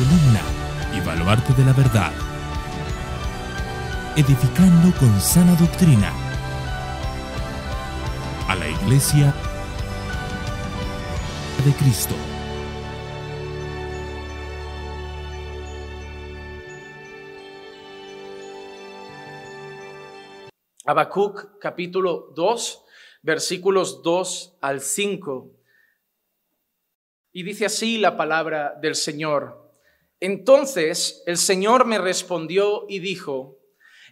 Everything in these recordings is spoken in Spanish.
columna y baluarte de la verdad, edificando con sana doctrina a la iglesia de Cristo. Habacuc capítulo 2, versículos 2 al 5. Y dice así la palabra del Señor. Entonces el Señor me respondió y dijo,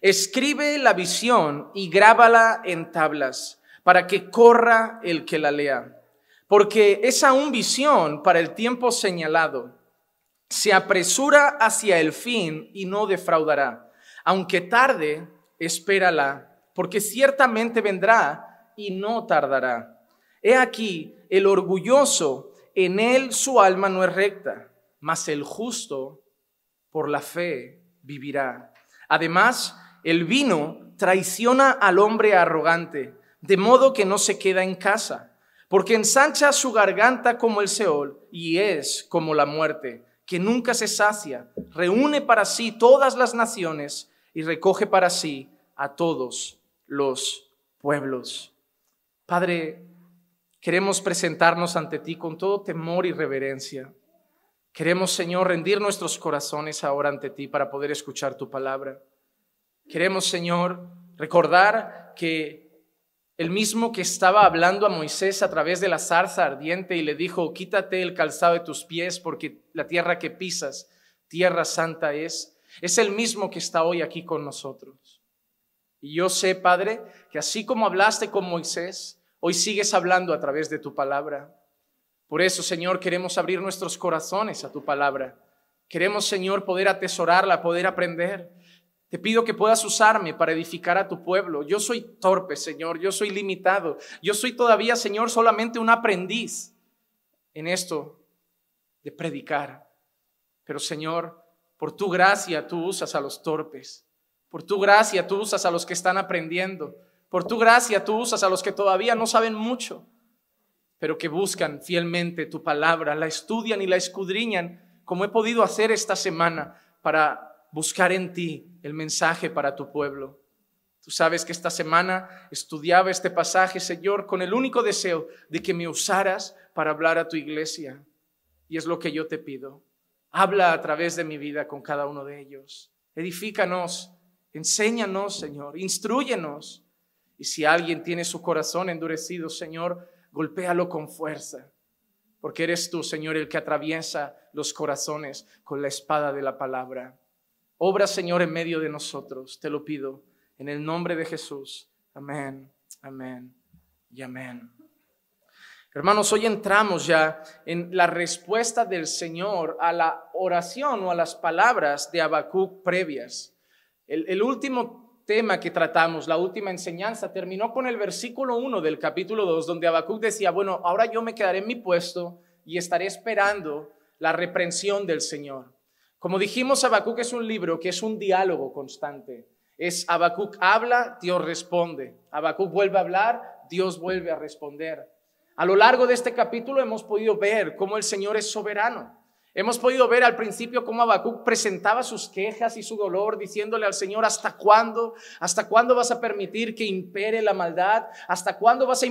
escribe la visión y grábala en tablas para que corra el que la lea, porque es aún visión para el tiempo señalado. Se apresura hacia el fin y no defraudará. Aunque tarde, espérala, porque ciertamente vendrá y no tardará. He aquí, el orgulloso, en él su alma no es recta, mas el justo por la fe vivirá. Además, el vino traiciona al hombre arrogante, de modo que no se queda en casa, porque ensancha su garganta como el Seol y es como la muerte, que nunca se sacia, reúne para sí todas las naciones y recoge para sí a todos los pueblos. Padre, queremos presentarnos ante ti con todo temor y reverencia. Queremos, Señor, rendir nuestros corazones ahora ante ti para poder escuchar tu palabra. Queremos, Señor, recordar que el mismo que estaba hablando a Moisés a través de la zarza ardiente y le dijo, quítate el calzado de tus pies porque la tierra que pisas, tierra santa es, es el mismo que está hoy aquí con nosotros. Y yo sé, Padre, que así como hablaste con Moisés, hoy sigues hablando a través de tu palabra. Por eso, Señor, queremos abrir nuestros corazones a tu palabra. Queremos, Señor, poder atesorarla, poder aprender. Te pido que puedas usarme para edificar a tu pueblo. Yo soy torpe, Señor, yo soy limitado. Yo soy todavía, Señor, solamente un aprendiz en esto de predicar. Pero, Señor, por tu gracia tú usas a los torpes. Por tu gracia tú usas a los que están aprendiendo. Por tu gracia tú usas a los que todavía no saben mucho, pero que buscan fielmente tu palabra, la estudian y la escudriñan, como he podido hacer esta semana para buscar en ti el mensaje para tu pueblo. Tú sabes que esta semana estudiaba este pasaje, Señor, con el único deseo de que me usaras para hablar a tu iglesia. Y es lo que yo te pido. Habla a través de mi vida con cada uno de ellos. Edifícanos, enséñanos, Señor, instruyenos. Y si alguien tiene su corazón endurecido, Señor, golpéalo con fuerza. Porque eres tú, Señor, el que atraviesa los corazones con la espada de la palabra. Obra, Señor, en medio de nosotros, te lo pido, en el nombre de Jesús. Amén, amén y amén. Hermanos, hoy entramos ya en la respuesta del Señor a la oración o a las palabras de Habacuc previas. El, el último tema que tratamos, la última enseñanza, terminó con el versículo 1 del capítulo 2, donde Habacuc decía, bueno, ahora yo me quedaré en mi puesto y estaré esperando la reprensión del Señor. Como dijimos, Habacuc es un libro que es un diálogo constante. Es Habacuc habla, Dios responde. Habacuc vuelve a hablar, Dios vuelve a responder. A lo largo de este capítulo hemos podido ver cómo el Señor es soberano. Hemos podido ver al principio cómo Habacuc presentaba sus quejas y su dolor diciéndole al Señor, ¿hasta cuándo? ¿Hasta cuándo vas a permitir que impere la maldad? ¿Hasta cuándo vas a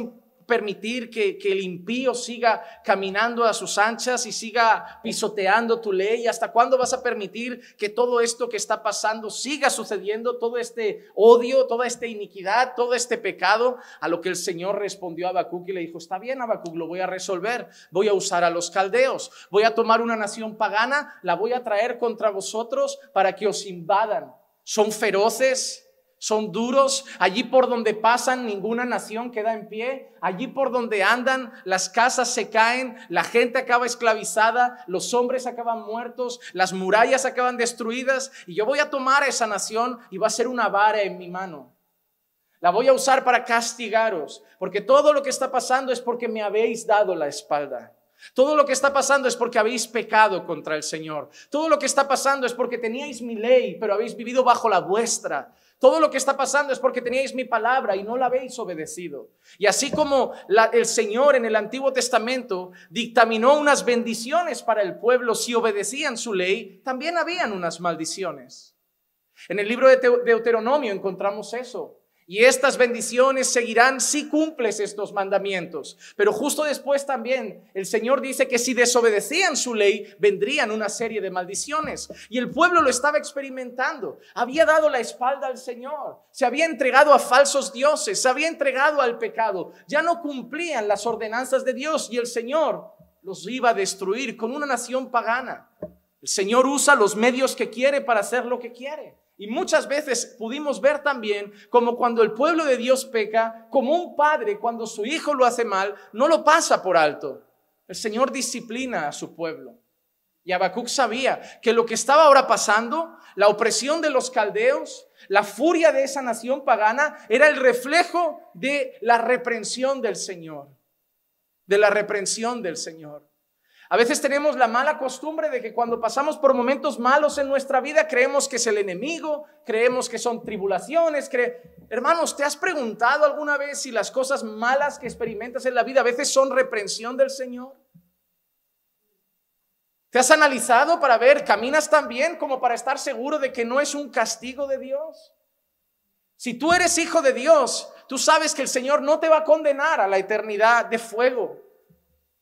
permitir que, el impío siga caminando a sus anchas y siga pisoteando tu ley? ¿Hasta cuándo vas a permitir que todo esto que está pasando siga sucediendo, todo este odio, toda esta iniquidad, todo este pecado? A lo que el Señor respondió a Habacuc y le dijo, está bien Habacuc, lo voy a resolver, voy a usar a los caldeos, voy a tomar una nación pagana, la voy a traer contra vosotros para que os invadan. Son feroces, son duros. Allí por donde pasan, ninguna nación queda en pie. Allí por donde andan, las casas se caen, la gente acaba esclavizada, los hombres acaban muertos, las murallas acaban destruidas. Y yo voy a tomar a esa nación y va a ser una vara en mi mano. La voy a usar para castigaros, porque todo lo que está pasando es porque me habéis dado la espalda. Todo lo que está pasando es porque habéis pecado contra el Señor. Todo lo que está pasando es porque teníais mi ley, pero habéis vivido bajo la vuestra. Todo lo que está pasando es porque teníais mi palabra y no la habéis obedecido. Y así como el Señor en el Antiguo Testamento dictaminó unas bendiciones para el pueblo si obedecían su ley, también habían unas maldiciones. En el libro de Deuteronomio encontramos eso. Y estas bendiciones seguirán si cumples estos mandamientos. Pero justo después también el Señor dice que si desobedecían su ley, vendrían una serie de maldiciones. Y el pueblo lo estaba experimentando. Había dado la espalda al Señor. Se había entregado a falsos dioses. Se había entregado al pecado. Ya no cumplían las ordenanzas de Dios. Y el Señor los iba a destruir con una nación pagana. El Señor usa los medios que quiere para hacer lo que quiere. Y muchas veces pudimos ver también como cuando el pueblo de Dios peca, como un padre cuando su hijo lo hace mal, no lo pasa por alto. El Señor disciplina a su pueblo. Y Habacuc sabía que lo que estaba ahora pasando, la opresión de los caldeos, la furia de esa nación pagana, era el reflejo de la reprensión del Señor. De la reprensión del Señor. A veces tenemos la mala costumbre de que cuando pasamos por momentos malos en nuestra vida creemos que es el enemigo, creemos que son tribulaciones. Hermanos, ¿te has preguntado alguna vez si las cosas malas que experimentas en la vida a veces son reprensión del Señor? ¿Te has analizado para ver, caminas tan bien como para estar seguro de que no es un castigo de Dios? Si tú eres hijo de Dios, tú sabes que el Señor no te va a condenar a la eternidad de fuego.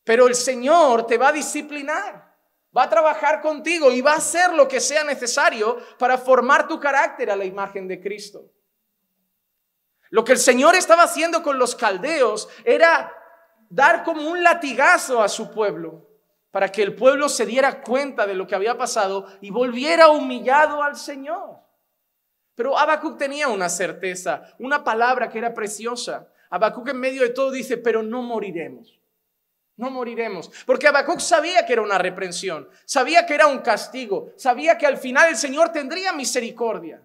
Pero el Señor te va a disciplinar, va a trabajar contigo y va a hacer lo que sea necesario para formar tu carácter a la imagen de Cristo. Lo que el Señor estaba haciendo con los caldeos era dar como un latigazo a su pueblo para que el pueblo se diera cuenta de lo que había pasado y volviera humillado al Señor. Pero Habacuc tenía una certeza, una palabra que era preciosa. Habacuc en medio de todo dice, pero no moriremos. No moriremos. Porque Habacuc sabía que era una reprensión, sabía que era un castigo, sabía que al final el Señor tendría misericordia.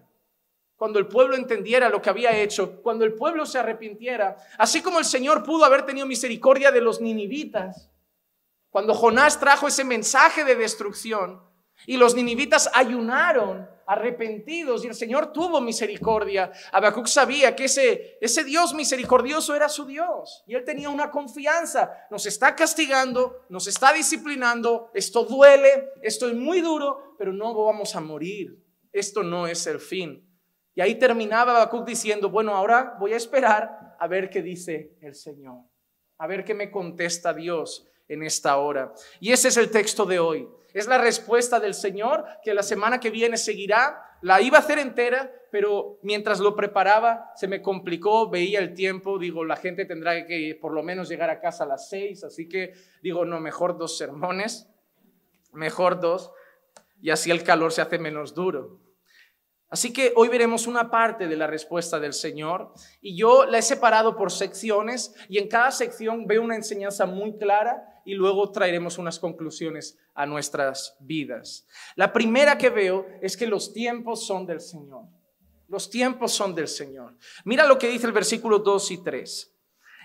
Cuando el pueblo entendiera lo que había hecho, cuando el pueblo se arrepintiera, así como el Señor pudo haber tenido misericordia de los ninivitas, cuando Jonás trajo ese mensaje de destrucción y los ninivitas ayunaron arrepentidos y el Señor tuvo misericordia. Habacuc sabía que ese, ese Dios misericordioso era su Dios y él tenía una confianza. Nos está castigando, nos está disciplinando, esto duele, esto es muy duro, pero no vamos a morir. Esto no es el fin. Y ahí terminaba Habacuc diciendo, bueno, ahora voy a esperar a ver qué dice el Señor, a ver qué me contesta Dios en esta hora. Y ese es el texto de hoy. Es la respuesta del Señor que la semana que viene seguirá. La iba a hacer entera, pero mientras lo preparaba se me complicó, veía el tiempo, digo, la gente tendrá que por lo menos llegar a casa a las seis, así que digo, no, mejor dos sermones, mejor dos, y así el calor se hace menos duro. Así que hoy veremos una parte de la respuesta del Señor y yo la he separado por secciones y en cada sección veo una enseñanza muy clara y luego traeremos unas conclusiones a nuestras vidas. La primera que veo es que los tiempos son del Señor. Los tiempos son del Señor. Mira lo que dice el versículo 2 y 3.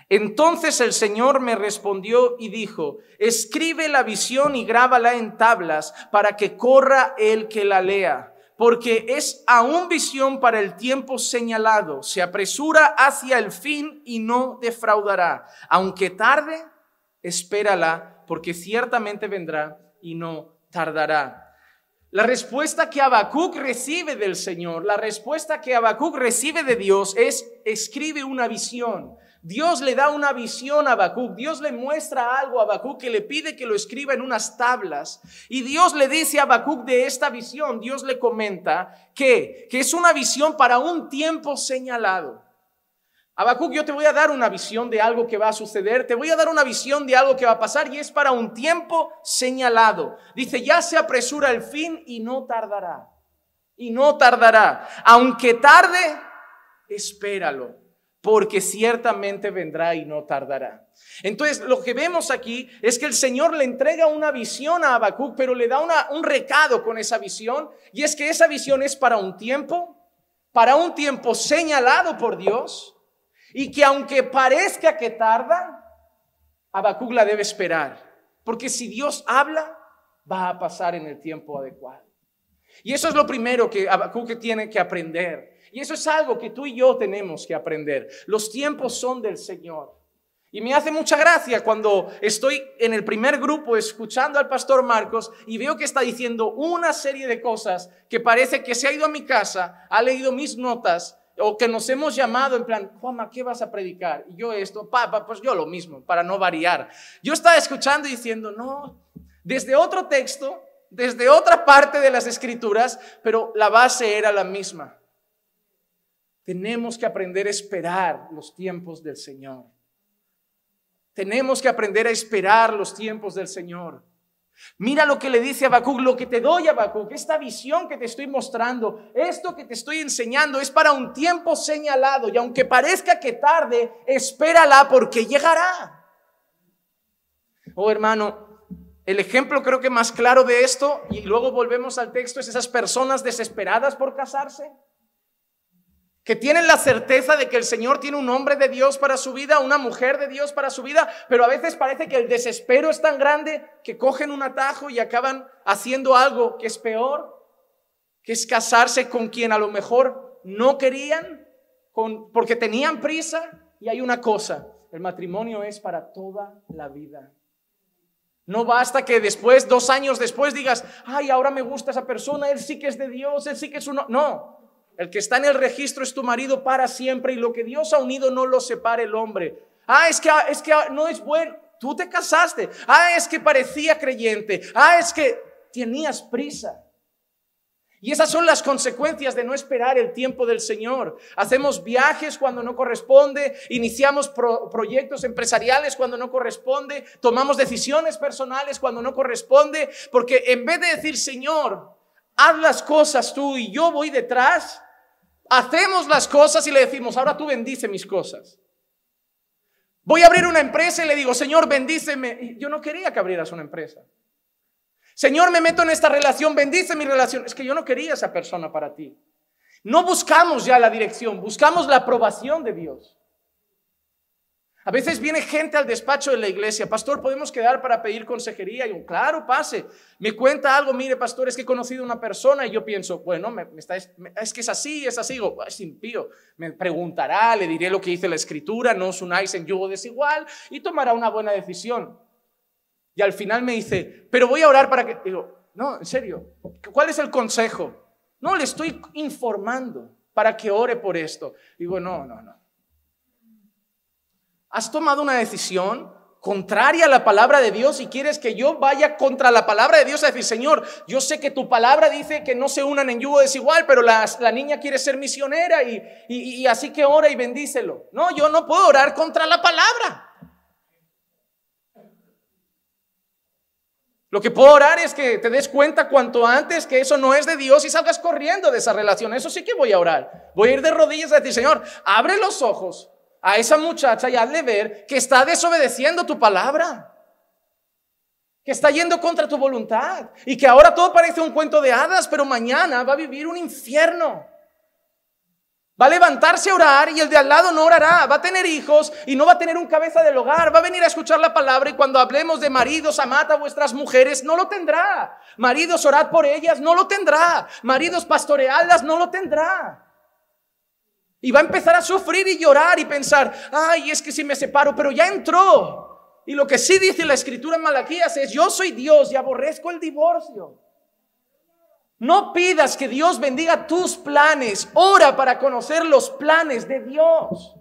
Entonces el Señor me respondió y dijo, escribe la visión y grábala en tablas para que corra el que la lea porque es aún visión para el tiempo señalado, se apresura hacia el fin y no defraudará. Aunque tarde, espérala, porque ciertamente vendrá y no tardará. La respuesta que Habacuc recibe del Señor, la respuesta que Habacuc recibe de Dios es escribe una visión. Dios le da una visión a Habacuc, Dios le muestra algo a Habacuc que le pide que lo escriba en unas tablas. Y Dios le dice a Habacuc de esta visión, Dios le comenta que, que es una visión para un tiempo señalado. Habacuc, yo te voy a dar una visión de algo que va a suceder, te voy a dar una visión de algo que va a pasar y es para un tiempo señalado. Dice, ya se apresura el fin y no tardará. Y no tardará. Aunque tarde, espéralo porque ciertamente vendrá y no tardará. Entonces, lo que vemos aquí es que el Señor le entrega una visión a Habacuc, pero le da un recado con esa visión, y es que esa visión es para un tiempo, para un tiempo señalado por Dios, y que aunque parezca que tarda, Habacuc la debe esperar Porque si Dios habla, va a pasar en el tiempo adecuado. Y eso es lo primero que Habacuc tiene que aprender. Y eso es algo que tú y yo tenemos que aprender. Los tiempos son del Señor. Y me hace mucha gracia cuando estoy en el primer grupo escuchando al pastor Marcos y veo que está diciendo una serie de cosas que parece que se ha ido a mi casa, ha leído mis notas o que nos hemos llamado en plan, Juanma, ¿qué vas a predicar? Y yo esto, papá, pues yo lo mismo, para no variar. Yo estaba escuchando y diciendo, no, desde otro texto, desde otra parte de las escrituras, pero la base era la misma. Tenemos que aprender a esperar los tiempos del Señor. Tenemos que aprender a esperar los tiempos del Señor. Mira lo que le dice a Habacuc, lo que te doy a Habacuc, esta visión que te estoy mostrando, esto que te estoy enseñando es para un tiempo señalado y aunque parezca que tarde, espérala porque llegará. Oh hermano, el ejemplo creo que más claro de esto, y luego volvemos al texto, es esas personas desesperadas por casarse que tienen la certeza de que el Señor tiene un hombre de Dios para su vida, una mujer de Dios para su vida, pero a veces parece que el desespero es tan grande que cogen un atajo y acaban haciendo algo que es peor, que es casarse con quien a lo mejor no querían, con, porque tenían prisa. Y hay una cosa, el matrimonio es para toda la vida. No basta que después, dos años después, digas, ay, ahora me gusta esa persona, él sí que es de Dios, él sí que es uno. No, el que está en el registro es tu marido para siempre y lo que Dios ha unido no lo separe el hombre. Ah, es que, es que no es bueno. Tú te casaste. Ah, es que parecía creyente. Ah, es que tenías prisa. Y esas son las consecuencias de no esperar el tiempo del Señor. Hacemos viajes cuando no corresponde, iniciamos proyectos empresariales cuando no corresponde, tomamos decisiones personales cuando no corresponde, porque en vez de decir, Señor, haz las cosas tú y yo voy detrás, Hacemos las cosas y le decimos, ahora tú bendice mis cosas. Voy a abrir una empresa y le digo, Señor, bendíceme. yo no quería que abrieras una empresa. Señor, me meto en esta relación, bendice mi relación. Es que yo no quería esa persona para ti. No buscamos ya la dirección, buscamos la aprobación de Dios. A veces viene gente al despacho de la iglesia, pastor, ¿podemos quedar para pedir consejería? Y yo, claro, pase. Me cuenta algo, mire, pastor, es que he conocido a una persona y yo pienso, bueno, me, está, es que es así, es así, digo, es impío. Me preguntará, le diré lo que dice la escritura, no os unáis en yugo desigual y tomará una buena decisión. Y al final me dice, pero voy a orar para que... Digo, no, en serio, ¿cuál es el consejo? No, le estoy informando para que ore por esto. Digo, no, no, no. ¿Has tomado una decisión contraria a la palabra de Dios y quieres que yo vaya contra la palabra de Dios a decir, Señor, yo sé que tu palabra dice que no se unan en yugo desigual, pero la, la niña quiere ser misionera y, y así que ora y bendícelo. No, yo no puedo orar contra la palabra. Lo que puedo orar es que te des cuenta cuanto antes que eso no es de Dios y salgas corriendo de esa relación. Eso sí que voy a orar. Voy a ir de rodillas a decir, Señor, abre los ojos a esa muchacha y hazle ver que está desobedeciendo tu palabra, que está yendo contra tu voluntad y que ahora todo parece un cuento de hadas, pero mañana va a vivir un infierno. Va a levantarse a orar y el de al lado no orará. Va a tener hijos y no va a tener un cabeza del hogar. Va a venir a escuchar la palabra y cuando hablemos de maridos, amad a vuestras mujeres, no lo tendrá. Maridos, orad por ellas, no lo tendrá. Maridos, pastoreadlas, no lo tendrá. Y va a empezar a sufrir y llorar y pensar, ay, es que si me separo, pero ya entró. Y lo que sí dice la escritura en Malaquías es, yo soy Dios y aborrezco el divorcio. No pidas que Dios bendiga tus planes, ora para conocer los planes de Dios.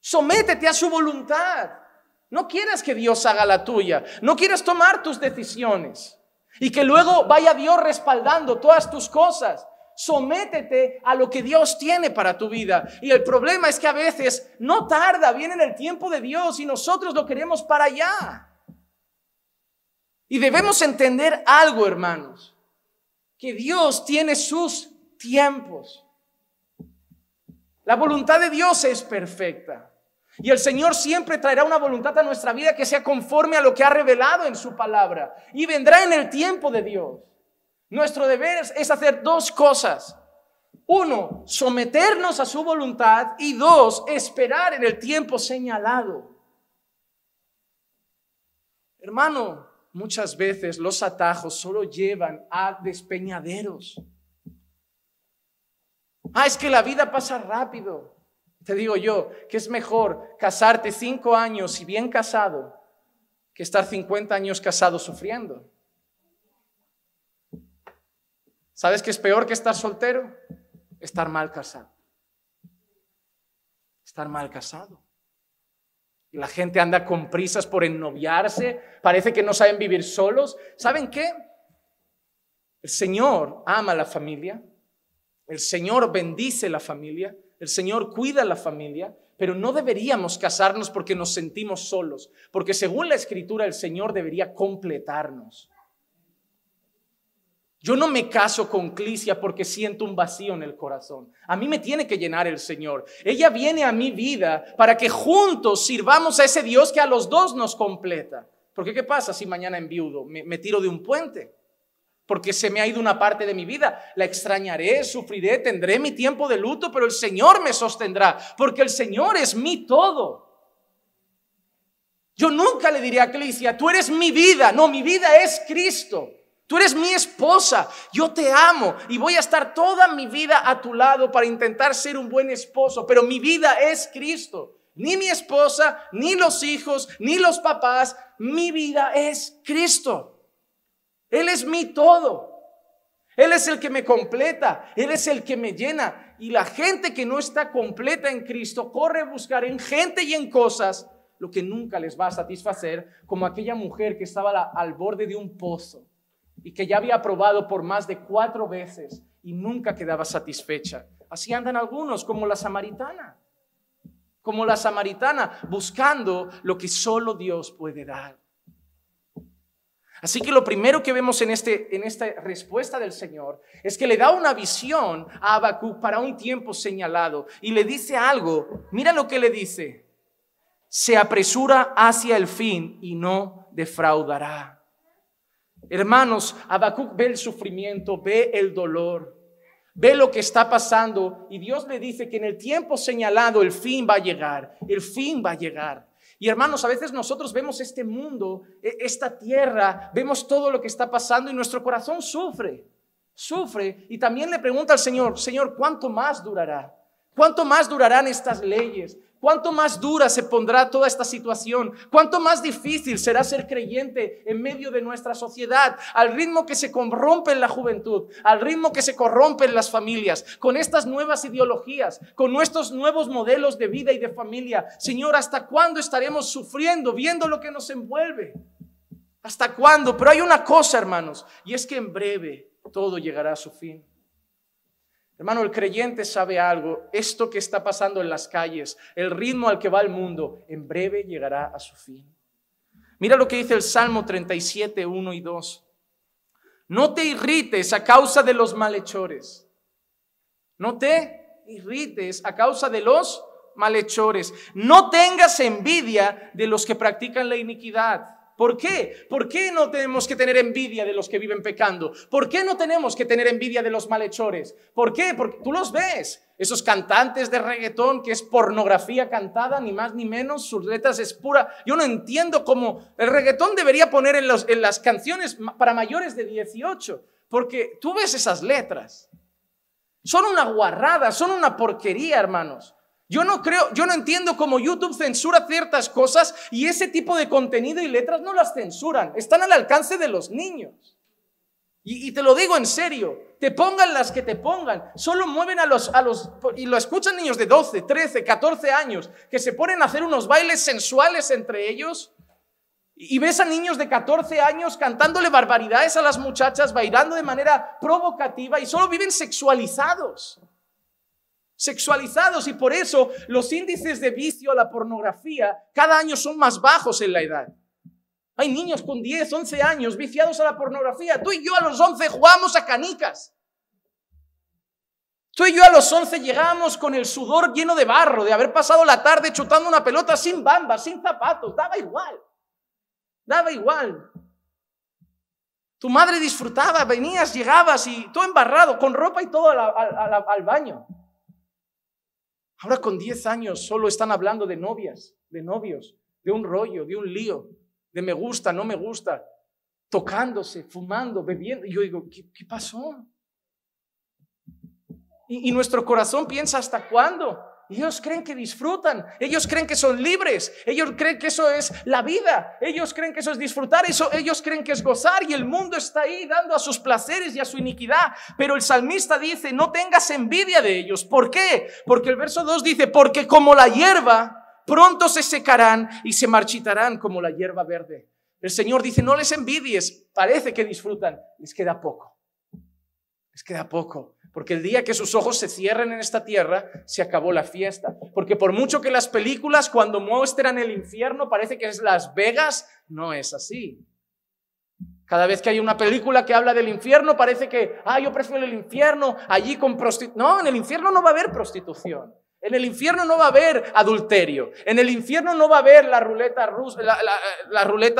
Sométete a su voluntad. No quieras que Dios haga la tuya, no quieras tomar tus decisiones y que luego vaya Dios respaldando todas tus cosas. Sométete a lo que Dios tiene para tu vida. Y el problema es que a veces no tarda, viene en el tiempo de Dios y nosotros lo queremos para allá. Y debemos entender algo, hermanos, que Dios tiene sus tiempos. La voluntad de Dios es perfecta. Y el Señor siempre traerá una voluntad a nuestra vida que sea conforme a lo que ha revelado en su palabra. Y vendrá en el tiempo de Dios. Nuestro deber es hacer dos cosas. Uno, someternos a su voluntad y dos, esperar en el tiempo señalado. Hermano, muchas veces los atajos solo llevan a despeñaderos. Ah, es que la vida pasa rápido. Te digo yo que es mejor casarte cinco años y bien casado que estar 50 años casado sufriendo. ¿Sabes qué es peor que estar soltero? Estar mal casado. Estar mal casado. Y la gente anda con prisas por ennoviarse, parece que no saben vivir solos. ¿Saben qué? El Señor ama a la familia, el Señor bendice la familia, el Señor cuida la familia, pero no deberíamos casarnos porque nos sentimos solos, porque según la Escritura el Señor debería completarnos. Yo no me caso con Clicia porque siento un vacío en el corazón. A mí me tiene que llenar el Señor. Ella viene a mi vida para que juntos sirvamos a ese Dios que a los dos nos completa. Porque ¿qué pasa si mañana enviudo? Me, me tiro de un puente. Porque se me ha ido una parte de mi vida. La extrañaré, sufriré, tendré mi tiempo de luto, pero el Señor me sostendrá. Porque el Señor es mi todo. Yo nunca le diré a Clicia, tú eres mi vida. No, mi vida es Cristo. Tú eres mi esposa, yo te amo y voy a estar toda mi vida a tu lado para intentar ser un buen esposo, pero mi vida es Cristo. Ni mi esposa, ni los hijos, ni los papás, mi vida es Cristo. Él es mi todo. Él es el que me completa, Él es el que me llena. Y la gente que no está completa en Cristo corre a buscar en gente y en cosas lo que nunca les va a satisfacer, como aquella mujer que estaba al borde de un pozo y que ya había probado por más de cuatro veces y nunca quedaba satisfecha. Así andan algunos, como la samaritana, como la samaritana, buscando lo que solo Dios puede dar. Así que lo primero que vemos en, este, en esta respuesta del Señor es que le da una visión a Habacuc para un tiempo señalado y le dice algo. Mira lo que le dice. Se apresura hacia el fin y no defraudará. Hermanos, Habacuc ve el sufrimiento, ve el dolor, ve lo que está pasando y Dios le dice que en el tiempo señalado el fin va a llegar, el fin va a llegar. Y hermanos, a veces nosotros vemos este mundo, e, esta tierra, vemos todo lo que está pasando y nuestro corazón sufre, sufre. Y también le pregunta al Señor, Señor, ¿cuánto más durará? ¿Cuánto más durarán estas leyes? ¿Cuánto más dura se pondrá toda esta situación? ¿Cuánto más difícil será ser creyente en medio de nuestra sociedad? Al ritmo que se corrompe en la juventud, al ritmo que se corrompe en las familias, con estas nuevas ideologías, con nuestros nuevos modelos de vida y de familia. Señor, ¿hasta cuándo estaremos sufriendo viendo lo que nos envuelve? ¿Hasta cuándo? Pero hay una cosa, hermanos, y es que en breve todo llegará a su fin. Hermano, el creyente sabe algo. Esto que está pasando en las calles, el ritmo al que va el mundo, en breve llegará a su fin. Mira lo que dice el Salmo 37, 1 y 2. No te irrites a causa de los malhechores. No te irrites a causa de los malhechores. No tengas envidia de los que practican la iniquidad ¿Por qué? ¿Por qué no tenemos que tener envidia de los que viven pecando? ¿Por qué no tenemos que tener envidia de los malhechores? ¿Por ququé? Porque tú los ves. Esos cantantes de reggaetón que es pornografía cantada, ni más ni menos, sus letras es pura. Yo no entiendo cómo el reggaetón debería poner en, en las canciones para mayores de 18, porque tú ves esas letras. Son una guarrada, son una porquería, hermanos. Yo no creo, yo no entiendo cómo YouTube censura ciertas cosas y ese tipo de contenido y letras no las censuran, están al alcance de los niños. Y, te lo digo en serio, te pongan las que te pongan, solo mueven a los, a los, y lo escuchan niños de 12, 13, 14 años, que se ponen a hacer unos bailes sensuales entre ellos. Y ves a niños de 14 años cantándole barbaridades a las muchachas, bailando de manera provocativa y solo viven sexualizados sexualizados y por eso los índices de vicio a la pornografía cada año son más bajos en la edad. Hay niños con 10, 11 años viciados a la pornografía. Tú y yo a los 11 jugamos a canicas. Tú y yo a los 11 llegamos con el sudor lleno de barro, de haber pasado la tarde chutando una pelota sin bambas, sin zapatos. Daba igual. Daba igual. Tu madre disfrutaba, venías, llegabas y todo embarrado, con ropa y todo al baño. Ahora con 10 años solo están hablando de novias, de novios, de un rollo, de un lío. de me gusta, no me gusta, tocándose, fumando, bebiendo. Y yo digo, ¿qué, pasó? Y, y nuestro corazón piensa, ¿hasta cuándo? Ellos creen que disfrutan, ellos creen que son libres, ellos creen que eso es la vida, ellos creen que eso es disfrutar, eso, ellos creen que es gozar y el mundo está ahí dando a sus placeres y a su iniquidad. Pero el salmista dice, no tengas envidia de ellos. ¿Por qué? Porque el verso 2 dice, porque como la hierba, pronto se secarán y se marchitarán como la hierba verde. El Señor dice, no les envidies, parece que disfrutan, les queda poco, les queda poco. Porque el día que sus ojos se cierren en esta tierra, se acabó la fiesta. Porque por mucho que las películas cuando muestran el infierno parece que es Las Vegas, no es así. Cada vez que hay una película que habla del infierno, parece que, ah, yo prefiero el infierno allí con prostitución. No, en el infierno no va a haber prostitución. En el infierno no va a haber adulterio. En el infierno no va a haber la ruleta,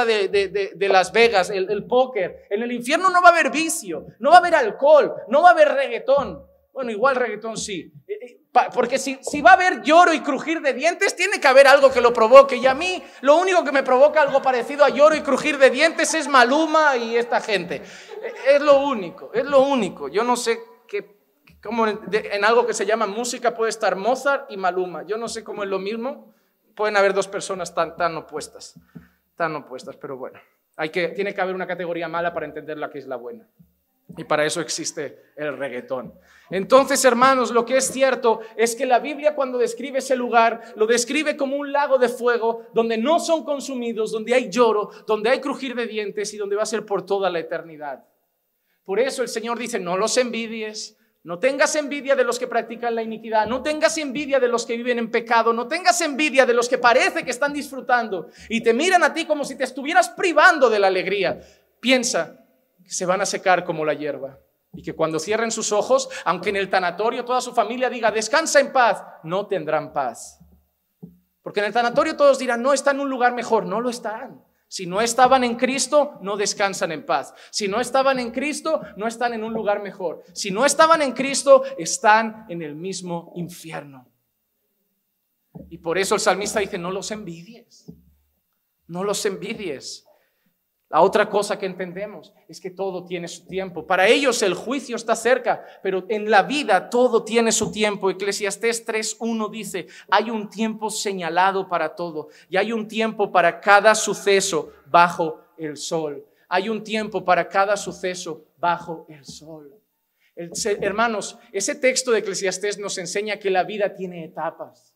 de, Las Vegas, el, póker. En el infierno no va a haber vicio, no va a haber alcohol, no va a haber reggaetón. Bueno, igual reggaetón sí. Eh, eh, porque si, si va a haber lloro y crujir de dientes, tiene que haber algo que lo provoque. Y a mí lo único que me provoca algo parecido a lloro y crujir de dientes es Maluma y esta gente. Eh, es lo único, es lo único. Yo no sé qué como en, algo que se llama música puede estar Mozart y Maluma. Yo no sé cómo es lo mismo. Pueden haber dos personas tan, tan opuestas, tan opuestas, pero bueno. Hay que, tiene que haber una categoría mala para entender la que es la buena. Y para eso existe el reggaetón. Entonces, hermanos, lo que es cierto es que la Biblia cuando describe ese lugar, lo describe como un lago de fuego donde no son consumidos, donde hay lloro, donde hay crujir de dientes y donde va a ser por toda la eternidad. Por eso el Señor dice, no los envidies, no tengas envidia de los que practican la iniquidad, no tengas envidia de los que viven en pecado, no tengas envidia de los que parece que están disfrutando y te miran a ti como si te estuvieras privando de la alegría. Piensa que se van a secar como la hierba y que cuando cierren sus ojos, aunque en el tanatorio toda su familia diga, descansa en paz, no tendrán paz. Porque en el tanatorio todos dirán, no, está en un lugar mejor, no lo están. Si no estaban en Cristo, no descansan en paz. Si no estaban en Cristo, no están en un lugar mejor. Si no estaban en Cristo, están en el mismo infierno. Y por eso el salmista dice, no los envidies. No los envidies. La otra cosa que entendemos es que todo tiene su tiempo. Para ellos el juicio está cerca, pero en la vida todo tiene su tiempo. Eclesiastés 3.1 dice, hay un tiempo señalado para todo y hay un tiempo para cada suceso bajo el sol. Hay un tiempo para cada suceso bajo el sol. hermanos, ese texto de Eclesiastés nos enseña que la vida tiene etapas.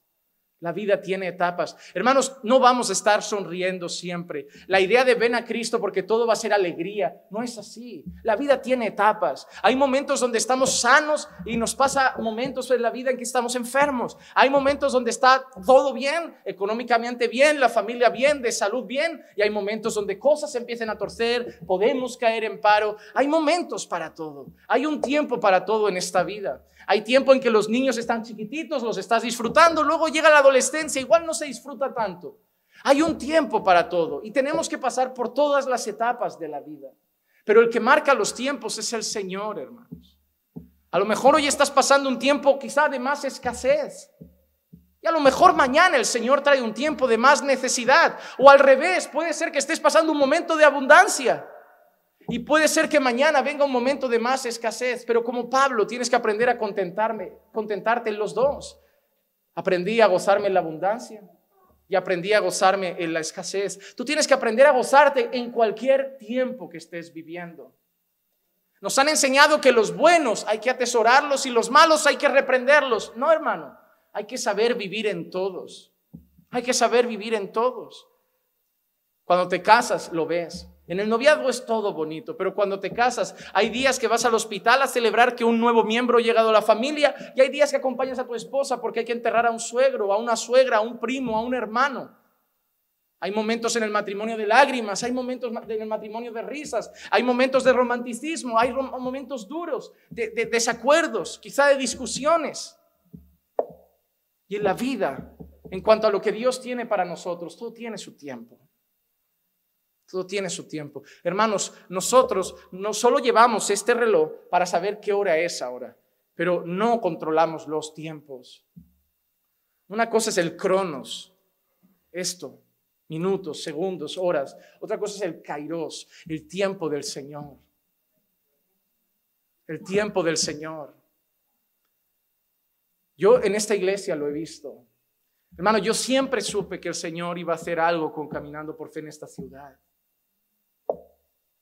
La vida tiene etapas. Hermanos, no vamos a estar sonriendo siempre. La idea de ven a Cristo porque todo va a ser alegría, no es así. La vida tiene etapas. Hay momentos donde estamos sanos y nos pasa momentos en la vida en que estamos enfermos. Hay momentos donde está todo bien, económicamente bien, la familia bien, de salud bien. Y hay momentos donde cosas empiezan a torcer, podemos caer en paro. Hay momentos para todo. Hay un tiempo para todo en esta vida. Hay tiempo en que los niños están chiquititos, los estás disfrutando, luego llega la adolescencia, igual no se disfruta tanto. Hay un tiempo para todo y tenemos que pasar por todas las etapas de la vida. Pero el que marca los tiempos es el Señor, hermanos. A lo mejor hoy estás pasando un tiempo quizá de más escasez. Y a lo mejor mañana el Señor trae un tiempo de más necesidad. O al revés, puede ser que estés pasando un momento de abundancia. Y puede ser que mañana venga un momento de más escasez, pero como Pablo tienes que aprender a contentarme, contentarte en los dos. Aprendí a gozarme en la abundancia y aprendí a gozarme en la escasez. Tú tienes que aprender a gozarte en cualquier tiempo que estés viviendo. Nos han enseñado que los buenos hay que atesorarlos y los malos hay que reprenderlos. No, hermano, hay que saber vivir en todos. Hay que saber vivir en todos. Cuando te casas, lo ves. En el noviazgo es todo bonito, pero cuando te casas, hay días que vas al hospital a celebrar que un nuevo miembro ha llegado a la familia y hay días que acompañas a tu esposa porque hay que enterrar a un suegro, a una suegra, a un primo, a un hermano. Hay momentos en el matrimonio de lágrimas, hay momentos en el matrimonio de risas, hay momentos de romanticismo, hay momentos duros, de, de desacuerdos, quizá de discusiones. Y en la vida, en cuanto a lo que Dios tiene para nosotros, todo tiene su tiempo. Todo tiene su tiempo. Hermanos, nosotros no solo llevamos este reloj para saber qué hora es ahora, pero no controlamos los tiempos. Una cosa es el cronos, esto, minutos, segundos, horas. Otra cosa es el kairos, el tiempo del Señor. El tiempo del Señor. Yo en esta iglesia lo he visto. Hermano, yo siempre supe que el Señor iba a hacer algo con caminando por fe en esta ciudad.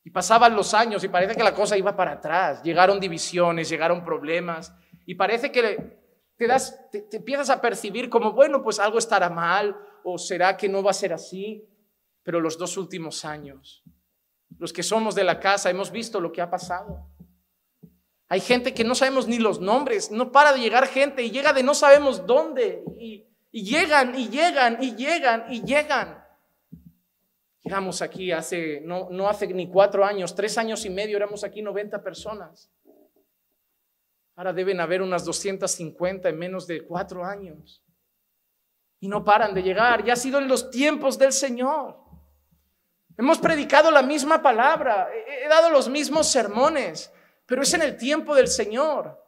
Y pasaban los años y parece que la cosa iba para atrás. Llegaron divisiones, llegaron problemas. Y parece que te, das, te, empiezas a percibir como, bueno, pues algo estará mal o será que no va a ser así. Pero los dos últimos años, los que somos de la casa, hemos visto lo que ha pasado. Hay gente que no sabemos ni los nombres, no para de llegar gente y llega de no sabemos dónde. Y, llegan y llegan y llegan y llegan. Llegamos aquí hace, no, no hace ni cuatro años, tres años y medio, éramos aquí 90 personas. Ahora deben haber unas 250 en menos de cuatro años. Y no paran de llegar. Ya ha sido en los tiempos del Señor. Hemos predicado la misma palabra, he dado los mismos sermones, pero es en el tiempo del Señor.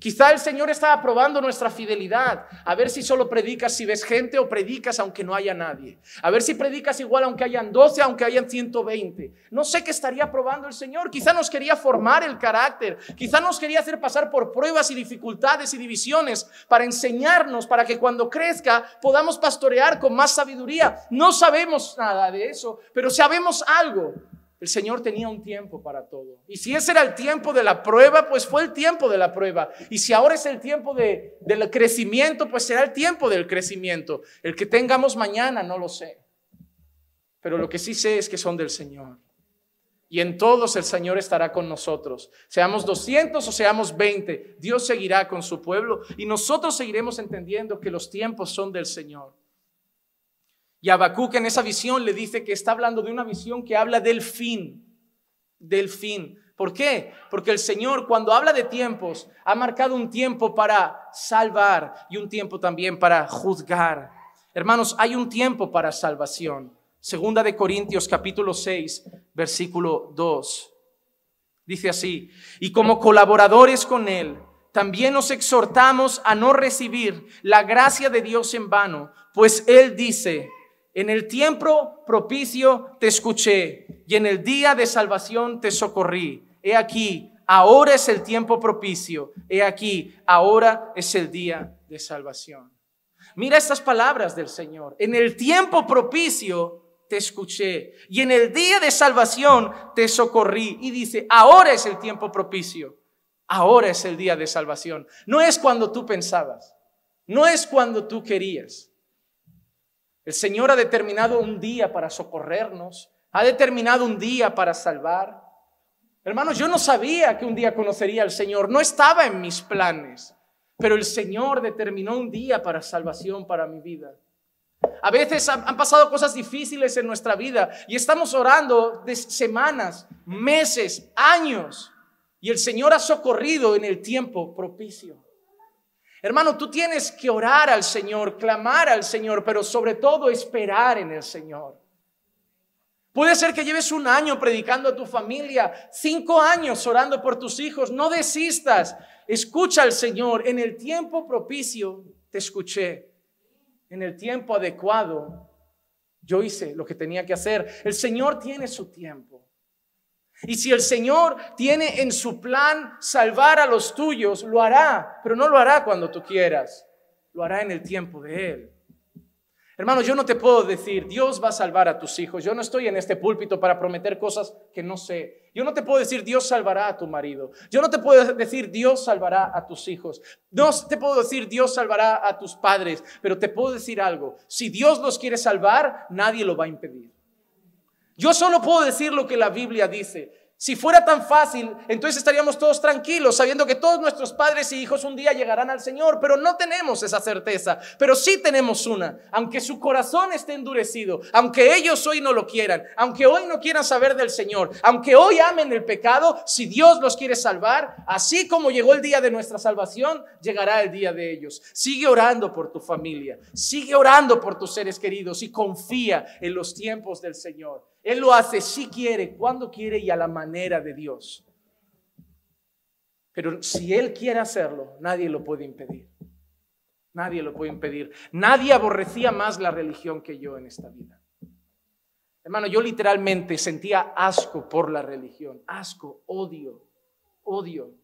Quizá el Señor estaba probando nuestra fidelidad, a ver si solo predicas si ves gente o predicas aunque no haya nadie. A ver si predicas igual aunque hayan 12, aunque hayan 120. No sé qué estaría probando el Señor. Quizá nos quería formar el carácter. Quizá nos quería hacer pasar por pruebas y dificultades y divisiones para enseñarnos, para que cuando crezca podamos pastorear con más sabiduría. No sabemos nada de eso, pero sabemos algo. El Señor tenía un tiempo para todo. Y si ese era el tiempo de la prueba, pues fue el tiempo de la prueba. Y si ahora es el tiempo de, del crecimiento, pues será el tiempo del crecimiento. El que tengamos mañana, no lo sé. Pero lo que sí sé es que son del Señor. Y en todos el Señor estará con nosotros. Seamos 200 o seamos 20, Dios seguirá con su pueblo y nosotros seguiremos entendiendo que los tiempos son del Señor. Y Habacuc en esa visión le dice que está hablando de una visión que habla del fin, del fin. ¿Por qué? Porque el Señor cuando habla de tiempos ha marcado un tiempo para salvar y un tiempo también para juzgar. Hermanos, hay un tiempo para salvación. Segunda de Corintios capítulo 6, versículo 2. Dice así, y como colaboradores con Él, también nos exhortamos a no recibir la gracia de Dios en vano, pues Él dice, en el tiempo propicio te escuché y en el día de salvación te socorrí. He aquí, ahora es el tiempo propicio. He aquí, ahora es el día de salvación. Mira estas palabras del Señor. En el tiempo propicio te escuché y en el día de salvación te socorrí. Y dice, ahora es el tiempo propicio. Ahora es el día de salvación. No es cuando tú pensabas. No es cuando tú querías. El Señor ha determinado un día para socorrernos, ha determinado un día para salvar. Hermanos, yo no sabía que un día conocería al Señor, no estaba en mis planes, pero el Señor determinó un día para salvación para mi vida. A veces han pasado cosas difíciles en nuestra vida y estamos orando de semanas, meses, años, y el Señor ha socorrido en el tiempo propicio. Hermano, tú tienes que orar al Señor, clamar al Señor, pero sobre todo esperar en el Señor. Puede ser que lleves un año predicando a tu familia, cinco años orando por tus hijos. No desistas. Escucha al Señor. En el tiempo propicio te escuché. En el tiempo adecuado yo hice lo que tenía que hacer. El Señor tiene su tiempo. Y si el Señor tiene en su plan salvar a los tuyos, lo hará, pero no lo hará cuando tú quieras, lo hará en el tiempo de Él. Hermano, yo no te puedo decir, Dios va a salvar a tus hijos. Yo no estoy en este púlpito para prometer cosas que no sé. Yo no te puedo decir, Dios salvará a tu marido. Yo no te puedo decir, Dios salvará a tus hijos. No te puedo decir, Dios salvará a tus padres. Pero te puedo decir algo. Si Dios los quiere salvar, nadie lo va a impedir. Yo solo puedo decir lo que la Biblia dice. Si fuera tan fácil, entonces estaríamos todos tranquilos, sabiendo que todos nuestros padres y hijos un día llegarán al Señor, pero no tenemos esa certeza. Pero sí tenemos una, aunque su corazón esté endurecido, aunque ellos hoy no lo quieran, aunque hoy no quieran saber del Señor, aunque hoy amen el pecado, si Dios los quiere salvar, así como llegó el día de nuestra salvación, llegará el día de ellos. Sigue orando por tu familia, sigue orando por tus seres queridos y confía en los tiempos del Señor. Él lo hace si quiere, cuando quiere y a la manera de Dios. Pero si Él quiere hacerlo, nadie lo puede impedir. Nadie lo puede impedir. Nadie aborrecía más la religión que yo en esta vida. Hermano, yo literalmente sentía asco por la religión, asco, odio, odio.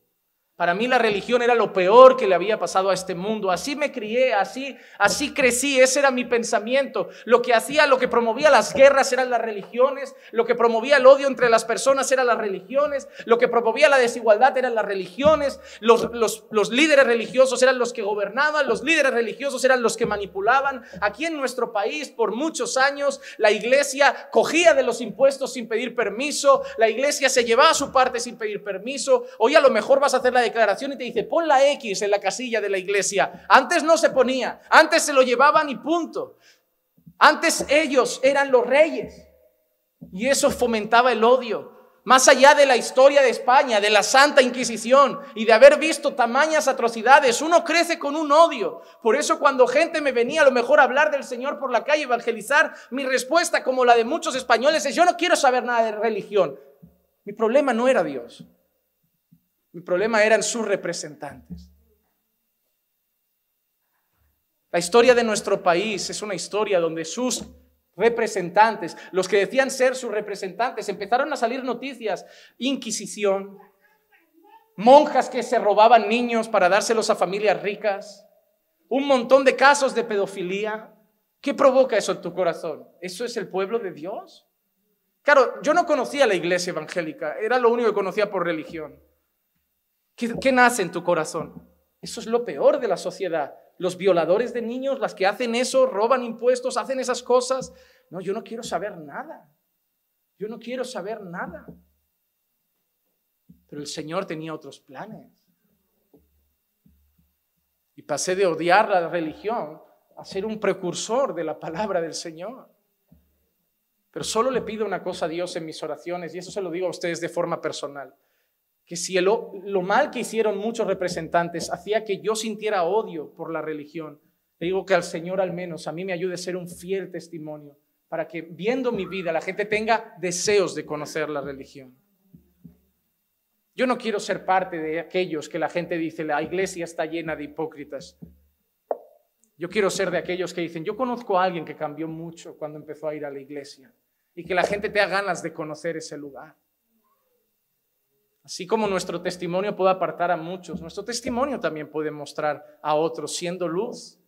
Para mí la religión era lo peor que le había pasado a este mundo. Así me crié, así, así crecí, ese era mi pensamiento. Lo que hacía, lo que promovía las guerras eran las religiones, lo que promovía el odio entre las personas eran las religiones, lo que promovía la desigualdad eran las religiones, los, los, los líderes religiosos eran los que gobernaban, los líderes religiosos eran los que manipulaban. Aquí en nuestro país, por muchos años, la iglesia cogía de los impuestos sin pedir permiso, la iglesia se llevaba su parte sin pedir permiso. Hoy a lo mejor vas a hacer la declaración y te dice, pon la X en la casilla de la iglesia. Antes no se ponía, antes se lo llevaban y punto. Antes ellos eran los reyes y eso fomentaba el odio. Más allá de la historia de España, de la Santa Inquisición y de haber visto tamañas atrocidades, uno crece con un odio. Por eso cuando gente me venía a lo mejor a hablar del Señor por la calle, evangelizar, mi respuesta, como la de muchos españoles, es yo no quiero saber nada de religión. Mi problema no era Dios. Mi problema eran sus representantes. La historia de nuestro país es una historia donde sus representantes, los que decían ser sus representantes, empezaron a salir noticias, Inquisición, monjas que se robaban niños para dárselos a familias ricas, un montón de casos de pedofilia. ¿Qué provoca eso en tu corazón? ¿Eso es el pueblo de Dios? Claro, yo no conocía la iglesia evangélica, era lo único que conocía por religión. ¿Qué, nace en tu corazón? Eso es lo peor de la sociedad. Los violadores de niños, las que hacen eso, roban impuestos, hacen esas cosas. No, yo no quiero saber nada. Yo no quiero saber nada. Pero el Señor tenía otros planes. Y pasé de odiar la religión a ser un precursor de la palabra del Señor. Pero solo le pido una cosa a Dios en mis oraciones, y eso se lo digo a ustedes de forma personal que si lo, mal que hicieron muchos representantes hacía que yo sintiera odio por la religión, le digo que al Señor al menos a mí me ayude a ser un fiel testimonio para que viendo mi vida la gente tenga deseos de conocer la religión. Yo no quiero ser parte de aquellos que la gente dice, la iglesia está llena de hipócritas. Yo quiero ser de aquellos que dicen, yo conozco a alguien que cambió mucho cuando empezó a ir a la iglesia y que la gente tenga ganas de conocer ese lugar. Así como nuestro testimonio puede apartar a muchos, nuestro testimonio también puede mostrar a otros siendo luz.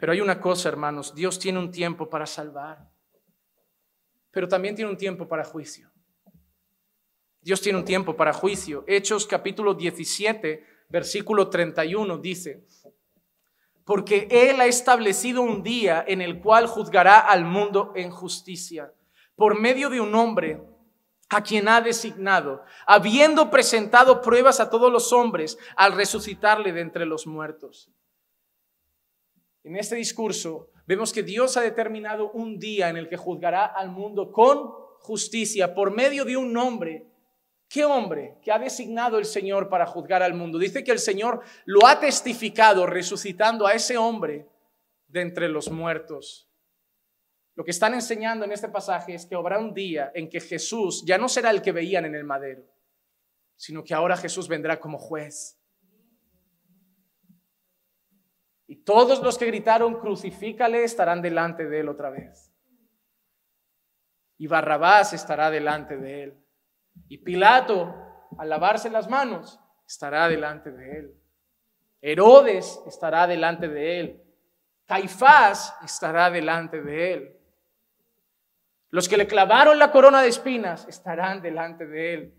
Pero hay una cosa, hermanos, Dios tiene un tiempo para salvar, pero también tiene un tiempo para juicio. Dios tiene un tiempo para juicio. Hechos capítulo 17, versículo 31 dice, porque Él ha establecido un día en el cual juzgará al mundo en justicia, por medio de un hombre a quien ha designado, habiendo presentado pruebas a todos los hombres al resucitarle de entre los muertos. En este discurso vemos que Dios ha determinado un día en el que juzgará al mundo con justicia por medio de un hombre. ¿Qué hombre que ha designado el Señor para juzgar al mundo? Dice que el Señor lo ha testificado resucitando a ese hombre de entre los muertos. Lo que están enseñando en este pasaje es que habrá un día en que Jesús ya no será el que veían en el madero, sino que ahora Jesús vendrá como juez. Y todos los que gritaron crucifícale estarán delante de él otra vez. Y Barrabás estará delante de él. Y Pilato, al lavarse las manos, estará delante de él. Herodes estará delante de él. Caifás estará delante de él. Los que le clavaron la corona de espinas estarán delante de él.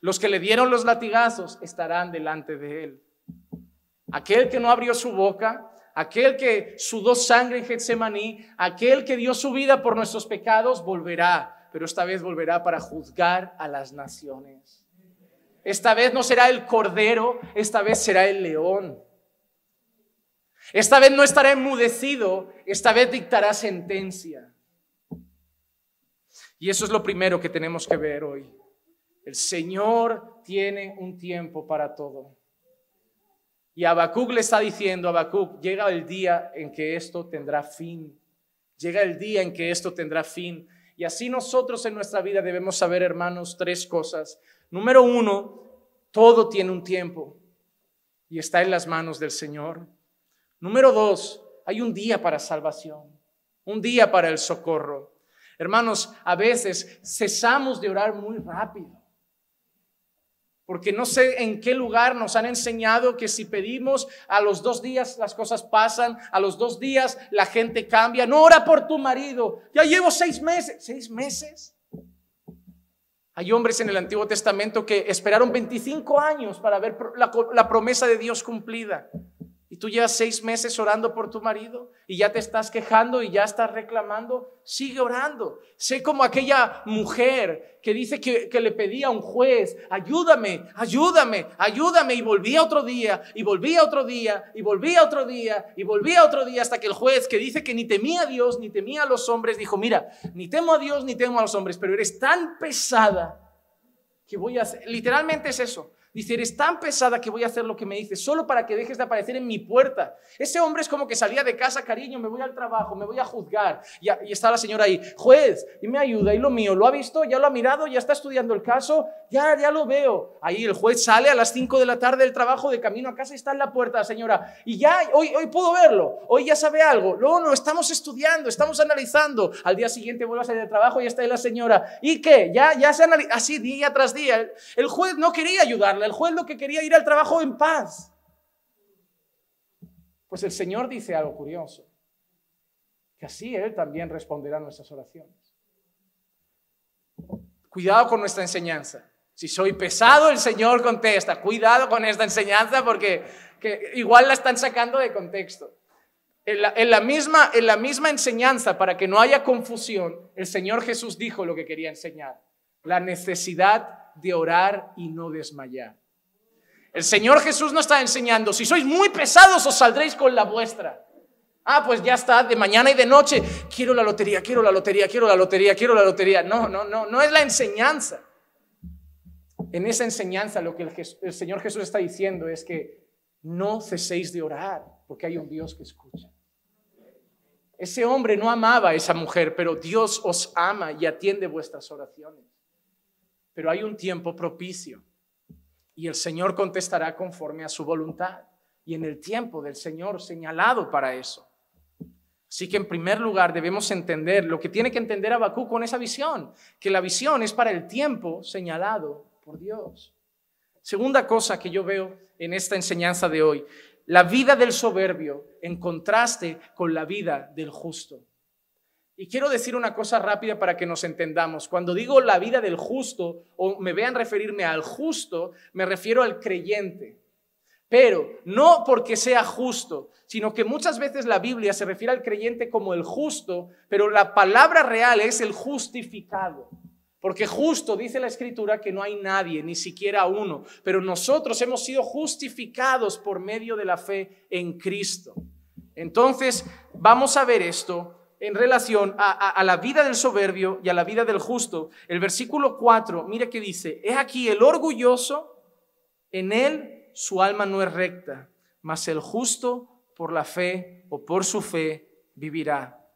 Los que le dieron los latigazos estarán delante de él. Aquel que no abrió su boca, aquel que sudó sangre en Getsemaní, aquel que dio su vida por nuestros pecados, volverá, pero esta vez volverá para juzgar a las naciones. Esta vez no será el cordero, esta vez será el león. Esta vez no estará enmudecido, esta vez dictará sentencia. Y eso es lo primero que tenemos que ver hoy. El Señor tiene un tiempo para todo. Y Habacuc le está diciendo, Habacuc, llega el día en que esto tendrá fin. Llega el día en que esto tendrá fin. Y así nosotros en nuestra vida debemos saber, hermanos, tres cosas. Número uno, todo tiene un tiempo. y está en las manos del Señor. Número dos, hay un día para salvación, un día para el socorro. Hermanos, a veces cesamos de orar muy rápido. Porque no sé en qué lugar nos han enseñado que si pedimos a los dos días las cosas pasan, a los dos días la gente cambia. No ora por tu marido. Ya llevo seis meses. ¿Seis meses? Hay hombres en el Antiguo Testamento que esperaron 25 años para ver la, la promesa de Dios cumplida. Tú llevas seis meses orando por tu marido y ya te estás quejando y ya estás reclamando. Sigue orando. Sé como aquella mujer que dice que, que, le pedía a un juez, ayúdame, ayúdame, ayúdame. Y volvía otro día, y volvía otro día, y volvía otro día, y volvía otro día, hasta que el juez que dice que ni temía a Dios, ni temía a los hombres, dijo, mira, ni temo a Dios, ni temo a los hombres, pero eres tan pesada que voy a hacer. Literalmente es eso. Dice, eres tan pesada que voy a hacer lo que me dices, solo para que dejes de aparecer en mi puerta. Ese hombre es como que salía de casa, cariño, me voy al trabajo, me voy a juzgar. Y, y está la señora ahí, juez, y me ayuda, y lo mío, ¿lo ha visto? ¿Ya lo ha mirado? ¿Ya está estudiando el caso? Ya, ya lo veo. Ahí el juez sale a las 5 de la tarde del trabajo, de camino a casa, y está en la puerta la señora. Y ya, hoy, hoy puedo verlo, hoy ya sabe algo. No, no, estamos estudiando, estamos analizando. Al día siguiente vuelve a salir del trabajo y está ahí la señora. ¿Y qué? Ya, ya se analiza, así día tras día. El juez no quería ayudarle, el juez lo que quería ir al trabajo en paz. Pues el Señor dice algo curioso, que así Él también responderá a nuestras oraciones. Cuidado con nuestra enseñanza. Si soy pesado, el Señor contesta. Cuidado con esta enseñanza porque que igual la están sacando de contexto. En la, misma, en la misma enseñanza, para que no haya confusión, el Señor Jesús dijo lo que quería enseñar. La necesidad de orar y no desmayar. El Señor Jesús no está enseñando, si sois muy pesados os saldréis con la vuestra. Ah, pues ya está, de mañana y de noche, quiero la lotería, quiero la lotería, quiero la lotería, quiero la lotería. No, no, no, no es la enseñanza. En esa enseñanza lo que el, el Señor Jesús está diciendo es que no ceséis de orar, porque hay un Dios que escucha. Ese hombre no amaba a esa mujer, pero Dios os ama y atiende vuestras oraciones. Pero hay un tiempo propicio y el Señor contestará conforme a su voluntad y en el tiempo del Señor señalado para eso. Así que en primer lugar debemos entender lo que tiene que entender Abacú con esa visión, que la visión es para el tiempo señalado por Dios. Segunda cosa que yo veo en esta enseñanza de hoy, la vida del soberbio en contraste con la vida del justo. Y quiero decir una cosa rápida para que nos entendamos. Cuando digo la vida del justo o me vean referirme al justo, me refiero al creyente. Pero no porque sea justo, sino que muchas veces la Biblia se refiere al creyente como el justo, pero la palabra real es el justificado. Porque justo dice la escritura que no hay nadie, ni siquiera uno, pero nosotros hemos sido justificados por medio de la fe en Cristo. Entonces, vamos a ver esto en relación a, la vida del soberbio y a la vida del justo. El versículo 4, mira que dice, es aquí el orgulloso, en él su alma no es recta, mas el justo por la fe o por su fe vivirá.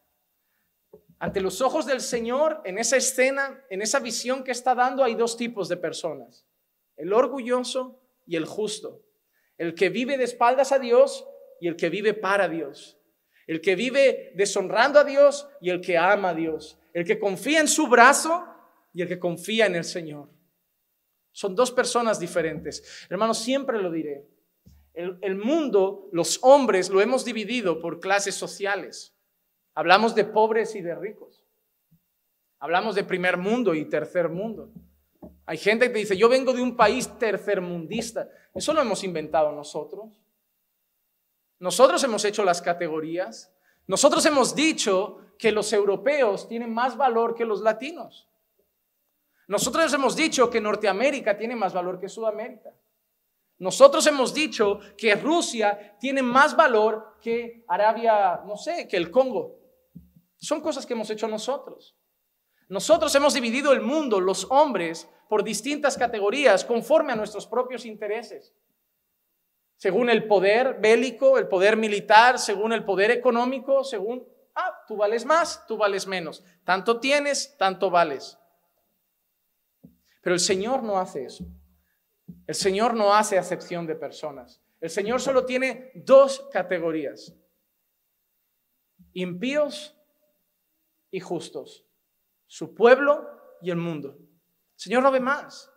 Ante los ojos del Señor, en esa escena, en esa visión que está dando, hay dos tipos de personas, el orgulloso y el justo, el que vive de espaldas a Dios y el que vive para Dios el que vive deshonrando a Dios y el que ama a Dios, el que confía en su brazo y el que confía en el Señor. Son dos personas diferentes. Hermanos, siempre lo diré. El, mundo, los hombres, lo hemos dividido por clases sociales. Hablamos de pobres y de ricos. Hablamos de primer mundo y tercer mundo. Hay gente que dice, yo vengo de un país tercermundista. Eso lo hemos inventado nosotros. Nosotros hemos hecho las categorías. Nosotros hemos dicho que los europeos tienen más valor que los latinos. Nosotros hemos dicho que Norteamérica tiene más valor que Sudamérica. Nosotros hemos dicho que Rusia tiene más valor que Arabia, no sé, que el Congo. Son cosas que hemos hecho nosotros. Nosotros hemos dividido el mundo, los hombres, por distintas categorías conforme a nuestros propios intereses según el poder bélico, el poder militar, según el poder económico, según, ah, tú vales más, tú vales menos. Tanto tienes, tanto vales. Pero el Señor no hace eso. El Señor no hace acepción de personas. El Señor solo tiene dos categorías, impíos y justos, su pueblo y el mundo. El Señor no ve más.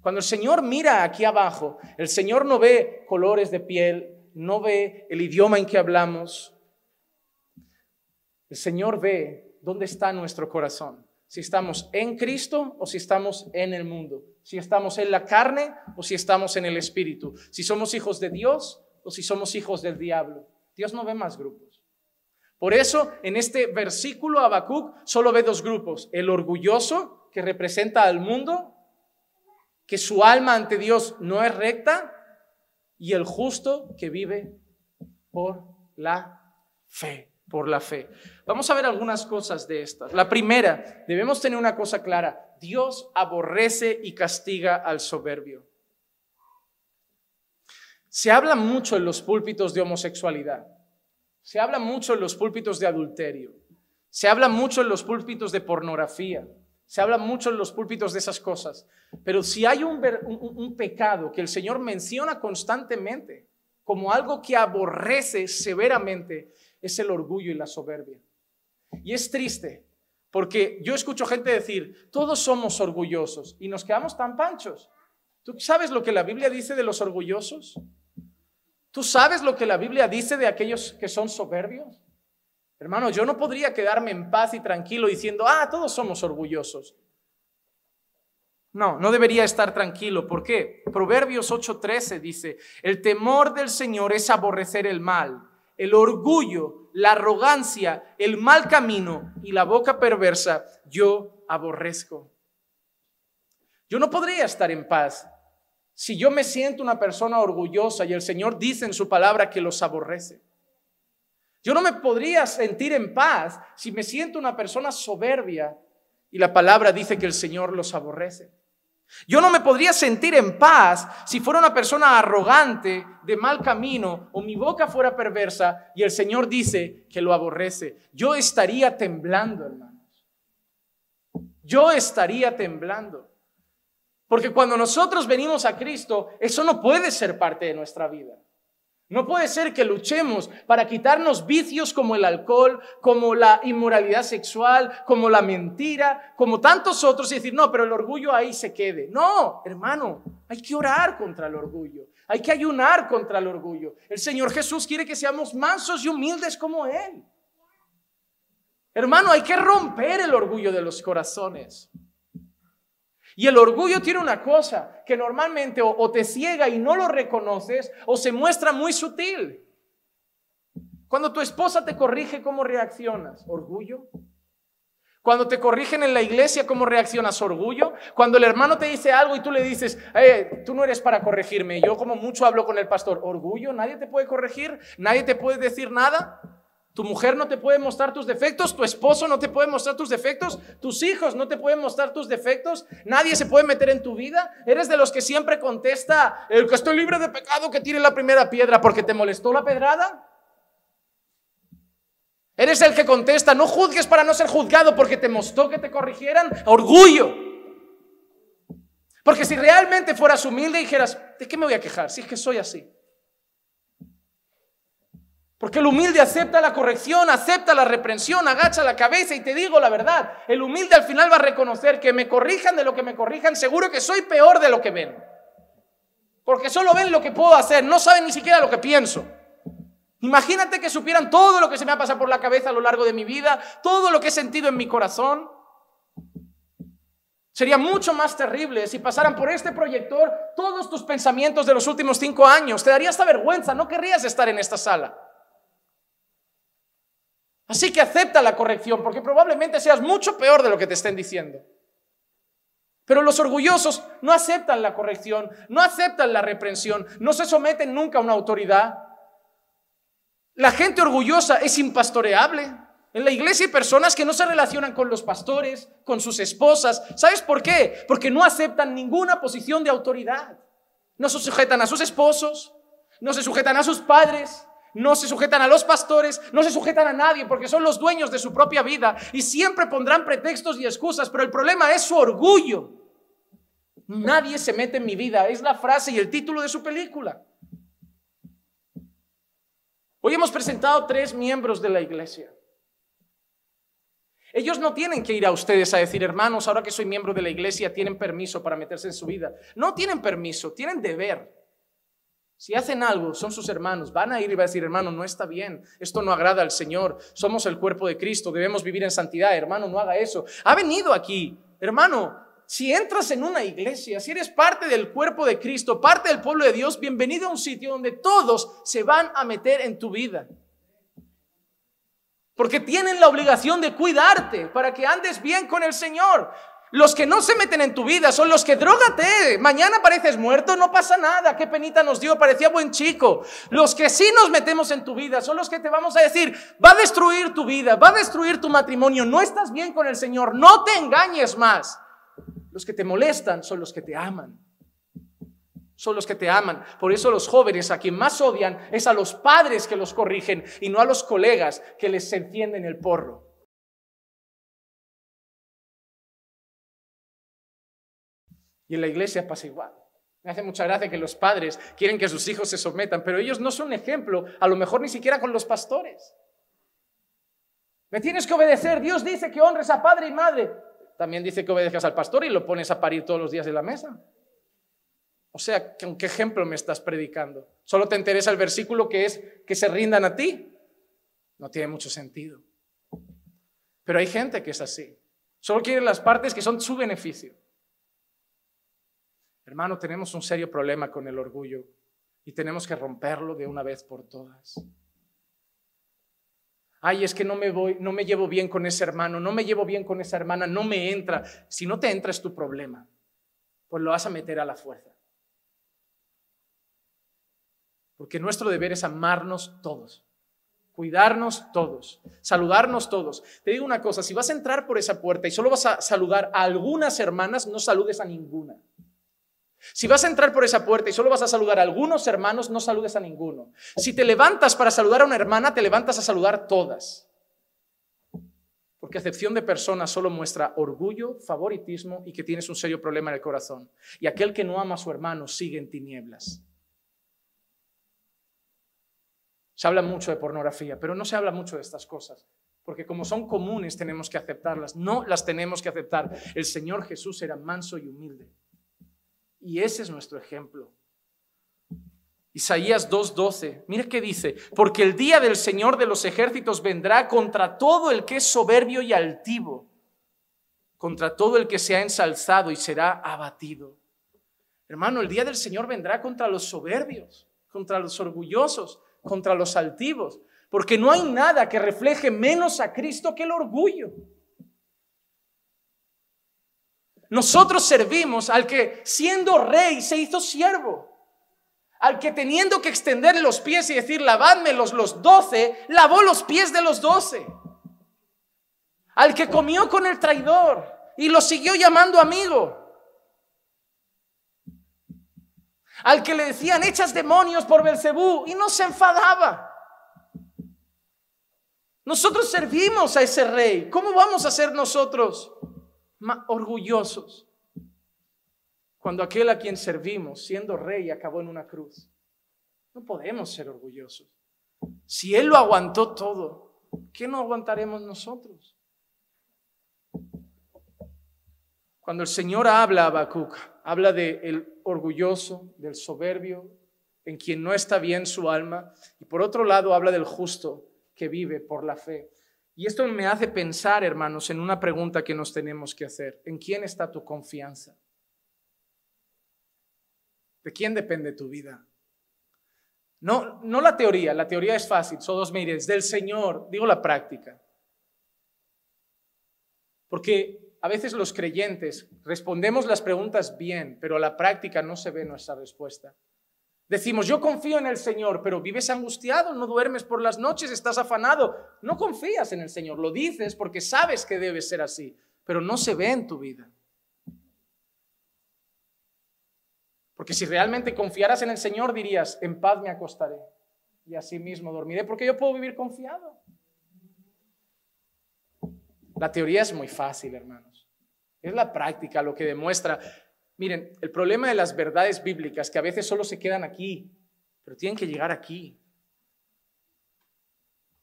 Cuando el Señor mira aquí abajo, el Señor no ve colores de piel, no ve el idioma en que hablamos. El Señor ve dónde está nuestro corazón. Si estamos en Cristo o si estamos en el mundo. Si estamos en la carne o si estamos en el Espíritu. Si somos hijos de Dios o si somos hijos del diablo. Dios no ve más grupos. Por eso, en este versículo Habacuc solo ve dos grupos. El orgulloso, que representa al mundo, que su alma ante Dios no es recta, y el justo que vive por la fe, por la fe. Vamos a ver algunas cosas de estas. La primera, debemos tener una cosa clara. Dios aborrece y castiga al soberbio. Se habla mucho en los púlpitos de homosexualidad. Se habla mucho en los púlpitos de adulterio. Se habla mucho en los púlpitos de pornografía. Se habla mucho en los púlpitos de esas cosas, pero si hay un, pecado que el Señor menciona constantemente como algo que aborrece severamente, es el orgullo y la soberbia. Y es triste, porque yo escucho gente decir, todos somos orgullosos y nos quedamos tan panchos. ¿Tú sabes lo que la Biblia dice de los orgullosos? ¿Tú sabes lo que la Biblia dice de aquellos que son soberbios? Hermano, yo no podría quedarme en paz y tranquilo diciendo, ah, todos somos orgullosos. No, no debería estar tranquilo. ¿Por qué? Proverbios 8:13 dice, el temor del Señor es aborrecer el mal, el orgullo, la arrogancia, el mal camino y la boca perversa, yo aborrezco. Yo no podría estar en paz si yo me siento una persona orgullosa y el Señor dice en su palabra que los aborrece. Yo no me podría sentir en paz si me siento una persona soberbia y la palabra dice que el Señor los aborrece. Yo no me podría sentir en paz si fuera una persona arrogante, de mal camino, o mi boca fuera perversa y el Señor dice que lo aborrece. Yo estaría temblando, hermanos. Yo estaría temblando. Porque cuando nosotros venimos a Cristo, eso no puede ser parte de nuestra vida. No puede ser que luchemos para quitarnos vicios como el alcohol, como la inmoralidad sexual, como la mentira, como tantos otros y decir, no, pero el orgullo ahí se quede. No, hermano, hay que orar contra el orgullo, hay que ayunar contra el orgullo. El Señor Jesús quiere que seamos mansos y humildes como Él. Hermano, hay que romper el orgullo de los corazones. Y el orgullo tiene una cosa que normalmente o, te ciega y no lo reconoces o se muestra muy sutil. Cuando tu esposa te corrige, ¿cómo reaccionas? ¿Orgullo? Cuando te corrigen en la iglesia, ¿cómo reaccionas? ¿Orgullo? Cuando el hermano te dice algo y tú le dices, eh, tú no eres para corregirme. Yo como mucho hablo con el pastor. ¿Orgullo? ¿Nadie te puede corregir? ¿Nadie te puede decir nada? Tu mujer no te puede mostrar tus defectos, tu esposo no te puede mostrar tus defectos, tus hijos no te pueden mostrar tus defectos, nadie se puede meter en tu vida. Eres de los que siempre contesta, el que estoy libre de pecado que tire la primera piedra porque te molestó la pedrada. Eres el que contesta, no juzgues para no ser juzgado porque te mostró que te corrigieran. Orgullo. Porque si realmente fueras humilde y dijeras, ¿de qué me voy a quejar? Si es que soy así. Porque el humilde acepta la corrección, acepta la reprensión, agacha la cabeza y te digo la verdad. El humilde al final va a reconocer que me corrijan de lo que me corrijan, seguro que soy peor de lo que ven. Porque solo ven lo que puedo hacer, no saben ni siquiera lo que pienso. Imagínate que supieran todo lo que se me ha pasado por la cabeza a lo largo de mi vida, todo lo que he sentido en mi corazón. Sería mucho más terrible si pasaran por este proyector todos tus pensamientos de los últimos cinco años. Te daría esta vergüenza, no querrías estar en esta sala. Así que acepta la corrección, porque probablemente seas mucho peor de lo que te estén diciendo. Pero los orgullosos no aceptan la corrección, no aceptan la reprensión, no se someten nunca a una autoridad. La gente orgullosa es impastoreable. En la iglesia hay personas que no se relacionan con los pastores, con sus esposas. ¿Sabes por qué? Porque no aceptan ninguna posición de autoridad. No se sujetan a sus esposos, no se sujetan a sus padres, no se sujetan a los pastores, no se sujetan a nadie porque son los dueños de su propia vida y siempre pondrán pretextos y excusas, pero el problema es su orgullo. Nadie se mete en mi vida, es la frase y el título de su película. Hoy hemos presentado tres miembros de la iglesia. Ellos no tienen que ir a ustedes a decir, hermanos, ahora que soy miembro de la iglesia, tienen permiso para meterse en su vida. No tienen permiso, tienen deber. Si hacen algo, son sus hermanos, van a ir y van a decir, hermano, no está bien, esto no agrada al Señor, somos el cuerpo de Cristo, debemos vivir en santidad, hermano, no haga eso. Ha venido aquí, hermano, si entras en una iglesia, si eres parte del cuerpo de Cristo, parte del pueblo de Dios, bienvenido a un sitio donde todos se van a meter en tu vida. Porque tienen la obligación de cuidarte para que andes bien con el Señor. Los que no se meten en tu vida son los que drogate. Mañana pareces muerto, no pasa nada. Qué penita nos dio, parecía buen chico. Los que sí nos metemos en tu vida son los que te vamos a decir, va a destruir tu vida, va a destruir tu matrimonio. No estás bien con el Señor, no te engañes más. Los que te molestan son los que te aman son los que te aman. Por eso los jóvenes a quien más odian es a los padres que los corrigen y no a los colegas que les encienden el porro. Y en la iglesia pasa igual. Me hace mucha gracia que los padres quieren que sus hijos se sometan, pero ellos no son ejemplo, a lo mejor ni siquiera con los pastores. Me tienes que obedecer. Dios dice que honres a padre y madre. También dice que obedezcas al pastor y lo pones a parir todos los días de la mesa. O sea, ¿con qué ejemplo me estás predicando? ¿Solo te interesa el versículo que es que se rindan a ti? No tiene mucho sentido. Pero hay gente que es así. Solo quiere las partes que son su beneficio. Hermano, tenemos un serio problema con el orgullo y tenemos que romperlo de una vez por todas. Ay, es que no me voy, no me llevo bien con ese hermano, no me llevo bien con esa hermana, no me entra. Si no te entra es tu problema, pues lo vas a meter a la fuerza. Porque nuestro deber es amarnos todos, cuidarnos todos, saludarnos todos. Te digo una cosa, si vas a entrar por esa puerta y solo vas a saludar a algunas hermanas, no saludes a ninguna. Si vas a entrar por esa puerta y solo vas a saludar a algunos hermanos, no saludes a ninguno. Si te levantas para saludar a una hermana, te levantas a saludar todas. Porque acepción de personas solo muestra orgullo, favoritismo y que tienes un serio problema en el corazón. Y aquel que no ama a su hermano sigue en tinieblas. Se habla mucho de pornografía, pero no se habla mucho de estas cosas, porque como son comunes tenemos que aceptarlas, no las tenemos que aceptar. El Señor Jesús era manso y humilde. Y ese es nuestro ejemplo. Isaías 2:12, mira qué dice, porque el día del Señor de los ejércitos vendrá contra todo el que es soberbio y altivo, contra todo el que se ha ensalzado y será abatido. Hermano, el día del Señor vendrá contra los soberbios, contra los orgullosos, contra los altivos, porque no hay nada que refleje menos a Cristo que el orgullo. Nosotros servimos al que siendo rey se hizo siervo, al que teniendo que extender los pies y decir, lavadme los, los doce, lavó los pies de los doce, al que comió con el traidor y lo siguió llamando amigo, al que le decían echas demonios por Belcebú y no se enfadaba. Nosotros servimos a ese rey. ¿Cómo vamos a ser nosotros orgullosos cuando aquel a quien servimos, siendo rey, acabó en una cruz? No podemos ser orgullosos. Si él lo aguantó todo, ¿qué no aguantaremos nosotros? Cuando el Señor habla a Habacuc, habla del orgulloso, del soberbio, en quien no está bien su alma, y por otro lado habla del justo que vive por la fe. Y esto me hace pensar, hermanos, en una pregunta que nos tenemos que hacer. ¿En quién está tu confianza? ¿De quién depende tu vida? No, no la teoría, la teoría es fácil, son dos medidas, del Señor, digo la práctica. Porque a veces los creyentes respondemos las preguntas bien, pero a la práctica no se ve nuestra respuesta. Decimos, yo confío en el Señor, pero vives angustiado, no duermes por las noches, estás afanado. No confías en el Señor, lo dices porque sabes que debe ser así, pero no se ve en tu vida. Porque si realmente confiaras en el Señor, dirías, en paz me acostaré y así mismo dormiré, porque yo puedo vivir confiado. La teoría es muy fácil, hermanos. Es la práctica lo que demuestra. Miren, el problema de las verdades bíblicas que a veces solo se quedan aquí, pero tienen que llegar aquí.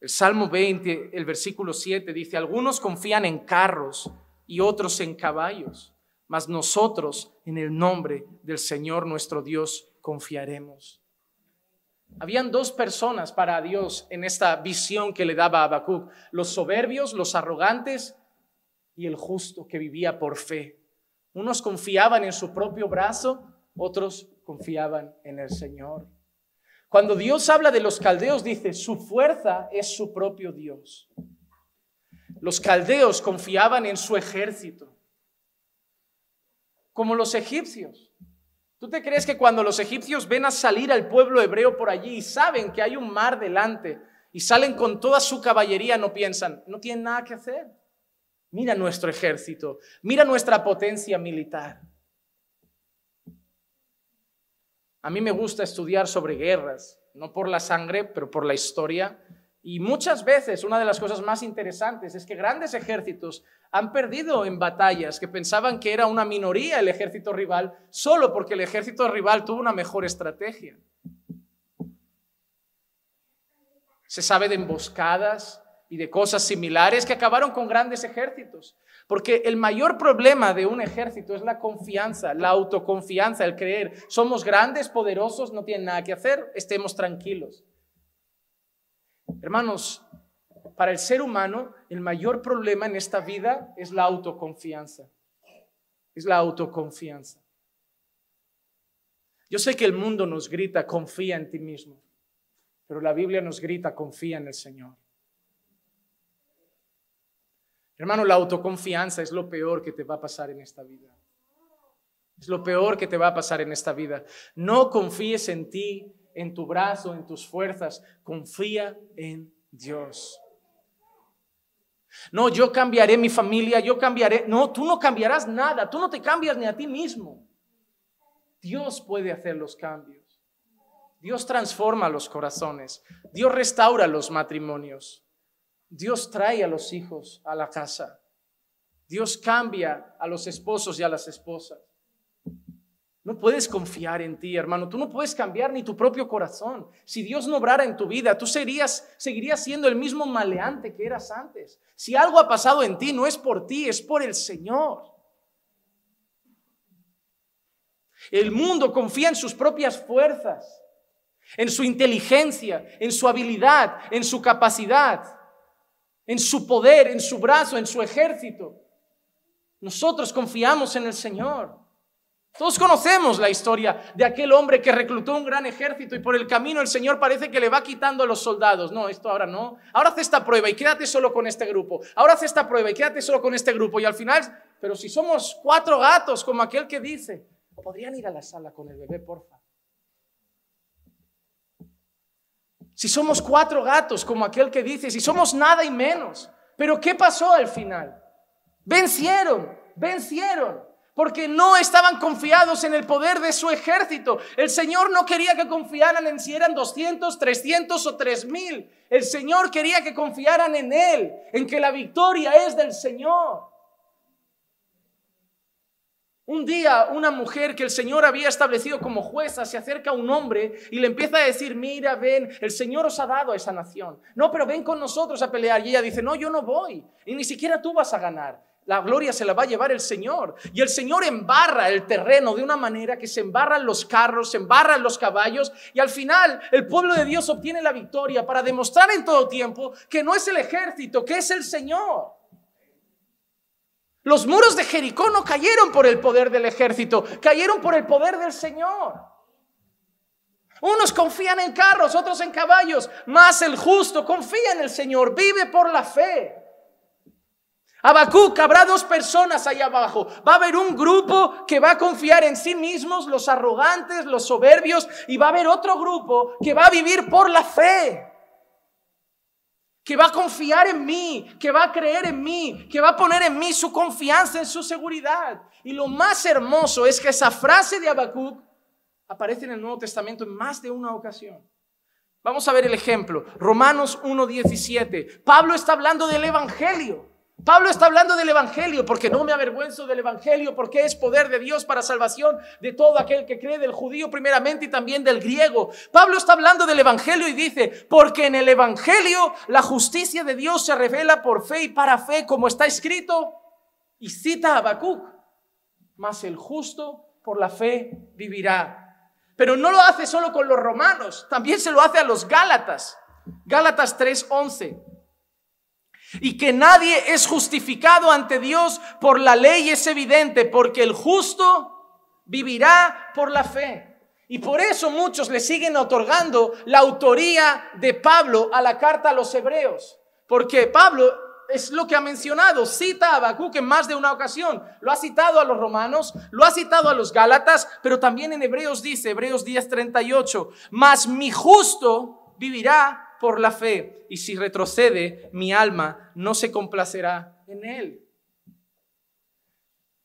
El Salmo 20, el versículo 7 dice, algunos confían en carros y otros en caballos, mas nosotros en el nombre del Señor nuestro Dios confiaremos. Habían dos personas para Dios en esta visión que le daba a los soberbios, los arrogantes y el justo que vivía por fe. Unos confiaban en su propio brazo, otros confiaban en el Señor. Cuando Dios habla de los caldeos, dice, su fuerza es su propio Dios. Los caldeos confiaban en su ejército, como los egipcios. ¿Tú te crees que cuando los egipcios ven a salir al pueblo hebreo por allí y saben que hay un mar delante y salen con toda su caballería, no piensan, no tienen nada que hacer? Mira nuestro ejército, mira nuestra potencia militar. A mí me gusta estudiar sobre guerras, no por la sangre, pero por la historia. Y muchas veces una de las cosas más interesantes es que grandes ejércitos han perdido en batallas que pensaban que era una minoría el ejército rival solo porque el ejército rival tuvo una mejor estrategia. Se sabe de emboscadas y de cosas similares que acabaron con grandes ejércitos. Porque el mayor problema de un ejército es la confianza, la autoconfianza, el creer. Somos grandes, poderosos, no tienen nada que hacer, estemos tranquilos. Hermanos, para el ser humano, el mayor problema en esta vida es la autoconfianza. Es la autoconfianza. Yo sé que el mundo nos grita, confía en ti mismo, pero la Biblia nos grita, confía en el Señor. Hermano, la autoconfianza es lo peor que te va a pasar en esta vida. Es lo peor que te va a pasar en esta vida. No confíes en ti, en tu brazo, en tus fuerzas. Confía en Dios. No, yo cambiaré mi familia, yo cambiaré. No, tú no cambiarás nada. Tú no te cambias ni a ti mismo. Dios puede hacer los cambios. Dios transforma los corazones. Dios restaura los matrimonios. Dios trae a los hijos a la casa. Dios cambia a los esposos y a las esposas. No puedes confiar en ti, hermano. Tú no puedes cambiar ni tu propio corazón. Si Dios no obrara en tu vida, tú serías, seguirías siendo el mismo maleante que eras antes. Si algo ha pasado en ti, no es por ti, es por el Señor. El mundo confía en sus propias fuerzas, en su inteligencia, en su habilidad, en su capacidad en su poder, en su brazo, en su ejército. Nosotros confiamos en el Señor. Todos conocemos la historia de aquel hombre que reclutó un gran ejército y por el camino el Señor parece que le va quitando a los soldados. No, esto ahora no. Ahora hace esta prueba y quédate solo con este grupo. Ahora hace esta prueba y quédate solo con este grupo. Y al final, pero si somos cuatro gatos como aquel que dice, podrían ir a la sala con el bebé, porfa. Si somos cuatro gatos, como aquel que dice, si somos nada y menos. Pero ¿qué pasó al final? Vencieron, vencieron, porque no estaban confiados en el poder de su ejército. El Señor no quería que confiaran en si eran 200, 300 o 3000. El Señor quería que confiaran en Él, en que la victoria es del Señor. Un día una mujer que el Señor había establecido como jueza se acerca a un hombre y le empieza a decir, mira, ven, el Señor os ha dado a esa nación. No, pero ven con nosotros a pelear. Y ella dice, no, yo no voy. Y ni siquiera tú vas a ganar. La gloria se la va a llevar el Señor. Y el Señor embarra el terreno de una manera que se embarran los carros, se embarran los caballos. Y al final el pueblo de Dios obtiene la victoria para demostrar en todo tiempo que no es el ejército, que es el Señor. Los muros de Jericó no cayeron por el poder del ejército, cayeron por el poder del Señor. Unos confían en carros, otros en caballos, más el justo confía en el Señor, vive por la fe. Habacuc, habrá dos personas ahí abajo. Va a haber un grupo que va a confiar en sí mismos, los arrogantes, los soberbios, y va a haber otro grupo que va a vivir por la fe que va a confiar en mí, que va a creer en mí, que va a poner en mí su confianza, en su seguridad. Y lo más hermoso es que esa frase de Habacuc aparece en el Nuevo Testamento en más de una ocasión. Vamos a ver el ejemplo. Romanos 1.17. Pablo está hablando del Evangelio. Pablo está hablando del Evangelio, porque no me avergüenzo del Evangelio, porque es poder de Dios para salvación de todo aquel que cree, del judío primeramente y también del griego. Pablo está hablando del Evangelio y dice, porque en el Evangelio la justicia de Dios se revela por fe y para fe, como está escrito, y cita a Habacuc, mas el justo por la fe vivirá. Pero no lo hace solo con los romanos, también se lo hace a los Gálatas. Gálatas 3:11 y que nadie es justificado ante Dios por la ley es evidente, porque el justo vivirá por la fe. Y por eso muchos le siguen otorgando la autoría de Pablo a la carta a los hebreos, porque Pablo es lo que ha mencionado, cita a Habacuc en más de una ocasión, lo ha citado a los romanos, lo ha citado a los gálatas, pero también en Hebreos dice, Hebreos 10:38, mas mi justo vivirá por la fe, y si retrocede, mi alma no se complacerá en él.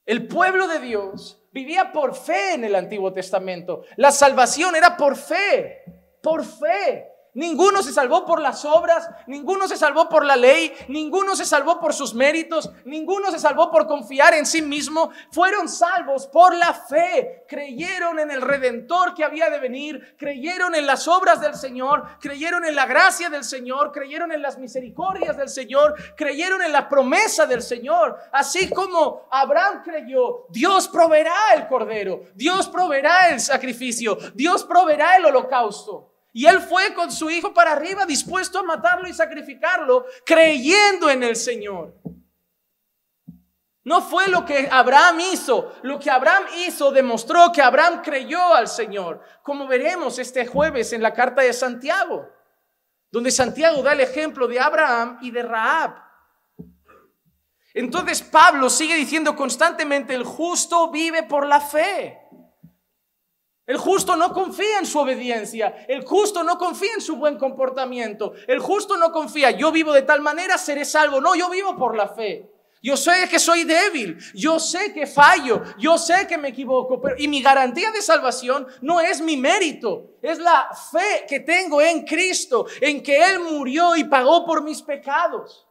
El pueblo de Dios vivía por fe en el Antiguo Testamento. La salvación era por fe, por fe. Ninguno se salvó por las obras, ninguno se salvó por la ley, ninguno se salvó por sus méritos, ninguno se salvó por confiar en sí mismo. Fueron salvos por la fe. Creyeron en el redentor que había de venir, creyeron en las obras del Señor, creyeron en la gracia del Señor, creyeron en las misericordias del Señor, creyeron en la promesa del Señor. Así como Abraham creyó, Dios proveerá el cordero, Dios proveerá el sacrificio, Dios proveerá el holocausto. Y él fue con su hijo para arriba, dispuesto a matarlo y sacrificarlo, creyendo en el Señor. No fue lo que Abraham hizo. Lo que Abraham hizo demostró que Abraham creyó al Señor, como veremos este jueves en la carta de Santiago, donde Santiago da el ejemplo de Abraham y de Raab. Entonces Pablo sigue diciendo constantemente, el justo vive por la fe. El justo no confía en su obediencia. El justo no confía en su buen comportamiento. El justo no confía, yo vivo de tal manera, seré salvo. No, yo vivo por la fe. Yo sé que soy débil, yo sé que fallo, yo sé que me equivoco, pero y mi garantía de salvación no es mi mérito, es la fe que tengo en Cristo, en que Él murió y pagó por mis pecados.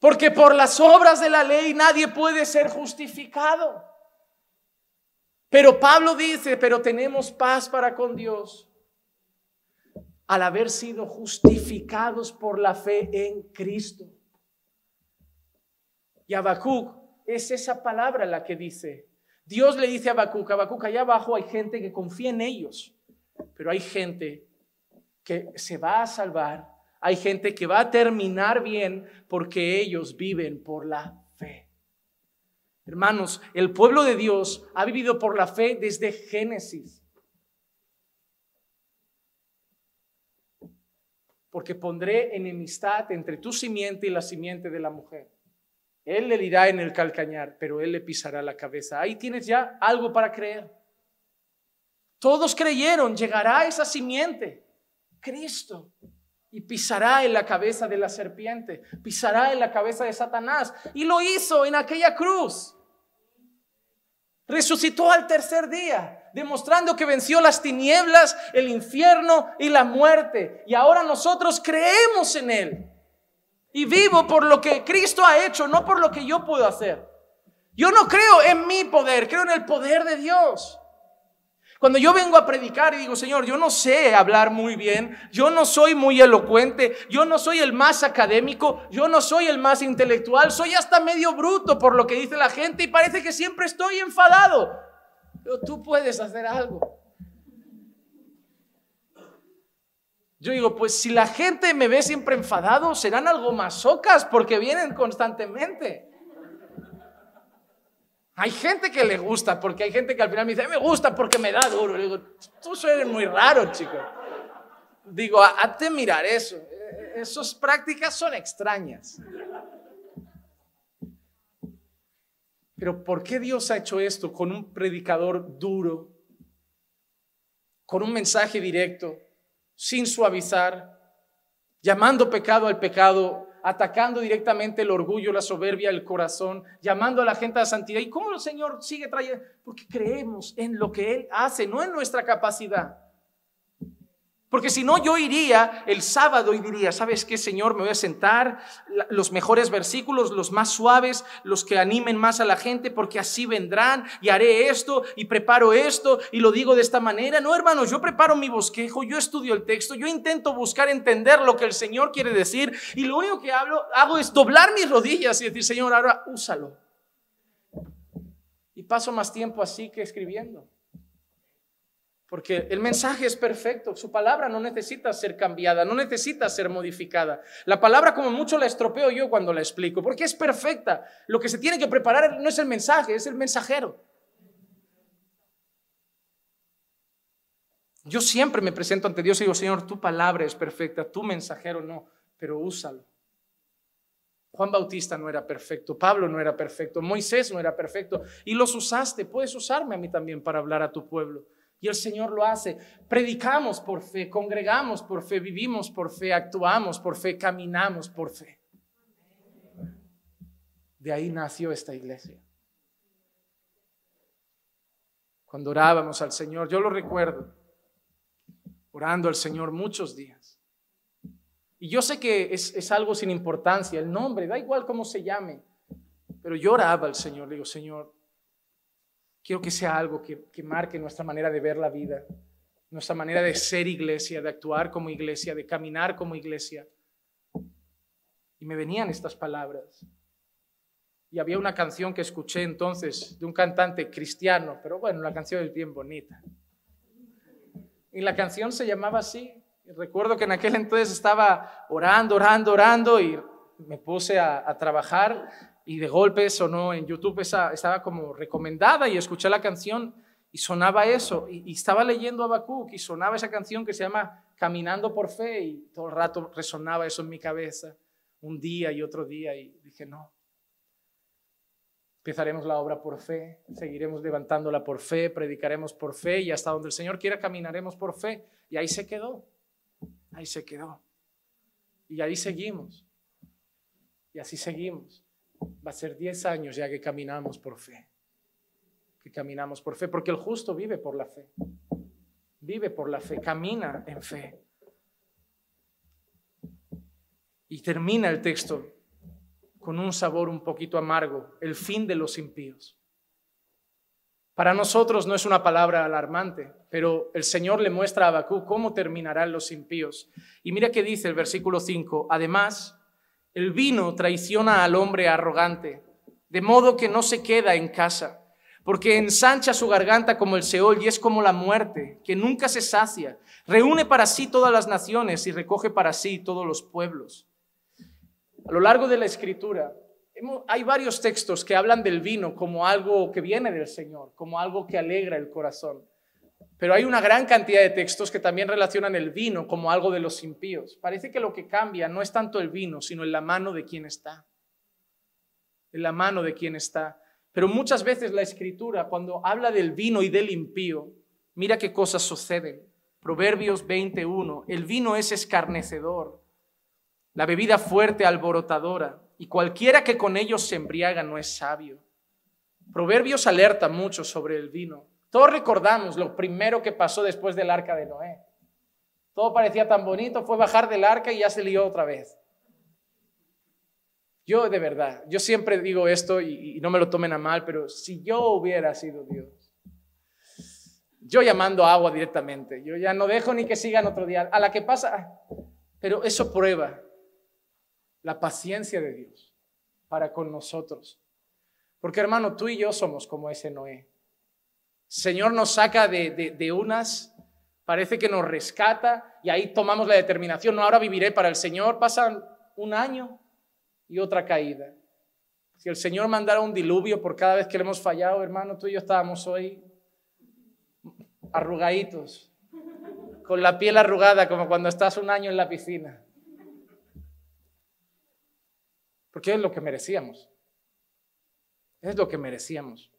Porque por las obras de la ley nadie puede ser justificado. Pero Pablo dice, pero tenemos paz para con Dios al haber sido justificados por la fe en Cristo. Y Habacuc es esa palabra la que dice. Dios le dice a Habacuc, Habacuc, allá abajo hay gente que confía en ellos, pero hay gente que se va a salvar, hay gente que va a terminar bien porque ellos viven por la Hermanos, el pueblo de Dios ha vivido por la fe desde Génesis. Porque pondré enemistad entre tu simiente y la simiente de la mujer. Él le dirá en el calcañar, pero él le pisará la cabeza. Ahí tienes ya algo para creer. Todos creyeron, llegará esa simiente, Cristo, y pisará en la cabeza de la serpiente, pisará en la cabeza de Satanás. Y lo hizo en aquella cruz. Resucitó al tercer día, demostrando que venció las tinieblas, el infierno y la muerte. Y ahora nosotros creemos en Él. Y vivo por lo que Cristo ha hecho, no por lo que yo puedo hacer. Yo no creo en mi poder, creo en el poder de Dios. Cuando yo vengo a predicar y digo, Señor, yo no sé hablar muy bien, yo no soy muy elocuente, yo no soy el más académico, yo no soy el más intelectual, soy hasta medio bruto por lo que dice la gente y parece que siempre estoy enfadado. Pero tú puedes hacer algo. Yo digo, pues si la gente me ve siempre enfadado, serán algo más socas porque vienen constantemente. Hay gente que le gusta, porque hay gente que al final me dice, me gusta porque me da duro. Le digo, tú eres muy raro, chico. Digo, hazte mirar eso. Esas prácticas son extrañas. Pero ¿por qué Dios ha hecho esto con un predicador duro, con un mensaje directo, sin suavizar, llamando pecado al pecado atacando directamente el orgullo, la soberbia, el corazón, llamando a la gente a la santidad. ¿Y cómo el Señor sigue trayendo? Porque creemos en lo que Él hace, no en nuestra capacidad. Porque si no, yo iría el sábado y diría, ¿sabes qué, Señor? Me voy a sentar los mejores versículos, los más suaves, los que animen más a la gente, porque así vendrán y haré esto y preparo esto y lo digo de esta manera. No, hermanos, yo preparo mi bosquejo, yo estudio el texto, yo intento buscar entender lo que el Señor quiere decir y lo único que hago es doblar mis rodillas y decir, Señor, ahora úsalo. Y paso más tiempo así que escribiendo. Porque el mensaje es perfecto, su palabra no necesita ser cambiada, no necesita ser modificada. La palabra como mucho la estropeo yo cuando la explico, porque es perfecta. Lo que se tiene que preparar no es el mensaje, es el mensajero. Yo siempre me presento ante Dios y digo, Señor, tu palabra es perfecta, tu mensajero no, pero úsalo. Juan Bautista no era perfecto, Pablo no era perfecto, Moisés no era perfecto, y los usaste, puedes usarme a mí también para hablar a tu pueblo. Y el Señor lo hace. Predicamos por fe, congregamos por fe, vivimos por fe, actuamos por fe, caminamos por fe. De ahí nació esta iglesia. Cuando orábamos al Señor, yo lo recuerdo, orando al Señor muchos días. Y yo sé que es, es algo sin importancia, el nombre, da igual cómo se llame, pero yo oraba al Señor, le digo, Señor, Quiero que sea algo que, marque nuestra manera de ver la vida, nuestra manera de ser iglesia, de actuar como iglesia, de caminar como iglesia. Y me venían estas palabras. Y había una canción que escuché entonces de un cantante cristiano, pero bueno, la canción es bien bonita. Y la canción se llamaba así. recuerdo que en aquel entonces estaba orando, orando, orando y me puse a trabajar y de golpe sonó en YouTube, esa, estaba como recomendada y escuché la canción y sonaba eso. Y, estaba leyendo Habacuc y sonaba esa canción que se llama Caminando por Fe y todo el rato resonaba eso en mi cabeza, un día y otro día. Y dije, no, empezaremos la obra por fe, seguiremos levantándola por fe, predicaremos por fe y hasta donde el Señor quiera caminaremos por fe. Y ahí se quedó, ahí se quedó. Y ahí seguimos. Y así seguimos. Va a ser 10 años ya que caminamos por fe. Que caminamos por fe, porque el justo vive por la fe. Vive por la fe, camina en fe. Y termina el texto con un sabor un poquito amargo, el fin de los impíos. Para nosotros no es una palabra alarmante, pero el Señor le muestra a Abacú cómo terminarán los impíos. Y mira qué dice el versículo 5. Además, el vino traiciona al hombre arrogante, de modo que no se queda en casa, porque ensancha su garganta como el Seol y es como la muerte, que nunca se sacia. Reúne para sí todas las naciones y recoge para sí todos los pueblos. A lo largo de la escritura hay varios textos que hablan del vino como algo que viene del Señor, como algo que alegra el corazón. Pero hay una gran cantidad de textos que también relacionan el vino como algo de los impíos. Parece que lo que cambia no es tanto el vino, sino en la mano de quien está. En la mano de quien está. Pero muchas veces la escritura, cuando habla del vino y del impío, mira qué cosas suceden. Proverbios 21, el vino es escarnecedor, la bebida fuerte alborotadora, y cualquiera que con ellos se embriaga no es sabio. Proverbios alerta mucho sobre el vino. Todos recordamos lo primero que pasó después del arca de Noé. Todo parecía tan bonito, fue bajar del arca y ya se lió otra vez. Yo de verdad, yo siempre digo esto y, no me lo tomen a mal, pero si yo hubiera sido Dios, yo llamando agua directamente, yo ya no dejo ni que sigan otro día. A la que pasa, pero eso prueba la paciencia de Dios para con nosotros. Porque hermano, tú y yo somos como ese Noé. Señor nos saca de, unas, parece que nos rescata y ahí tomamos la determinación, no, ahora viviré para el Señor. Pasan un año y otra caída. Si el Señor mandara un diluvio por cada vez que le hemos fallado, hermano, tú y yo estábamos hoy arrugaditos, con la piel arrugada como cuando estás un año en la piscina. Porque es lo que merecíamos. Es lo que merecíamos.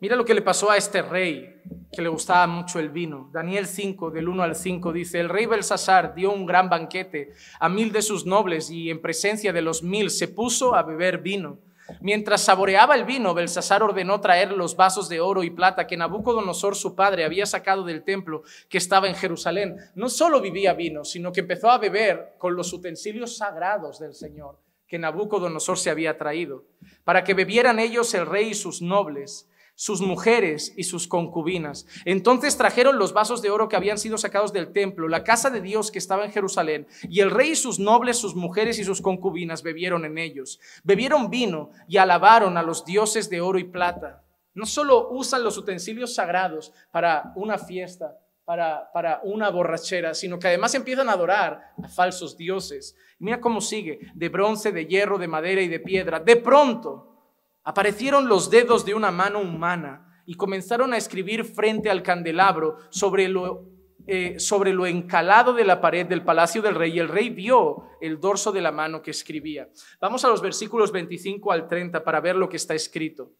Mira lo que le pasó a este rey que le gustaba mucho el vino. Daniel 5, del 1 al 5, dice, el rey Belsasar dio un gran banquete a mil de sus nobles y en presencia de los mil se puso a beber vino. Mientras saboreaba el vino, Belsasar ordenó traer los vasos de oro y plata que Nabucodonosor, su padre, había sacado del templo que estaba en Jerusalén. No solo vivía vino, sino que empezó a beber con los utensilios sagrados del Señor que Nabucodonosor se había traído, para que bebieran ellos el rey y sus nobles sus mujeres y sus concubinas. Entonces trajeron los vasos de oro que habían sido sacados del templo, la casa de Dios que estaba en Jerusalén, y el rey y sus nobles, sus mujeres y sus concubinas bebieron en ellos. Bebieron vino y alabaron a los dioses de oro y plata. No solo usan los utensilios sagrados para una fiesta, para, para, una borrachera, sino que además empiezan a adorar a falsos dioses. Mira cómo sigue, de bronce, de hierro, de madera y de piedra. De pronto, Aparecieron los dedos de una mano humana y comenzaron a escribir frente al candelabro sobre lo, eh, sobre lo encalado de la pared del palacio del rey y el rey vio el dorso de la mano que escribía. Vamos a los versículos 25 al 30 para ver lo que está escrito.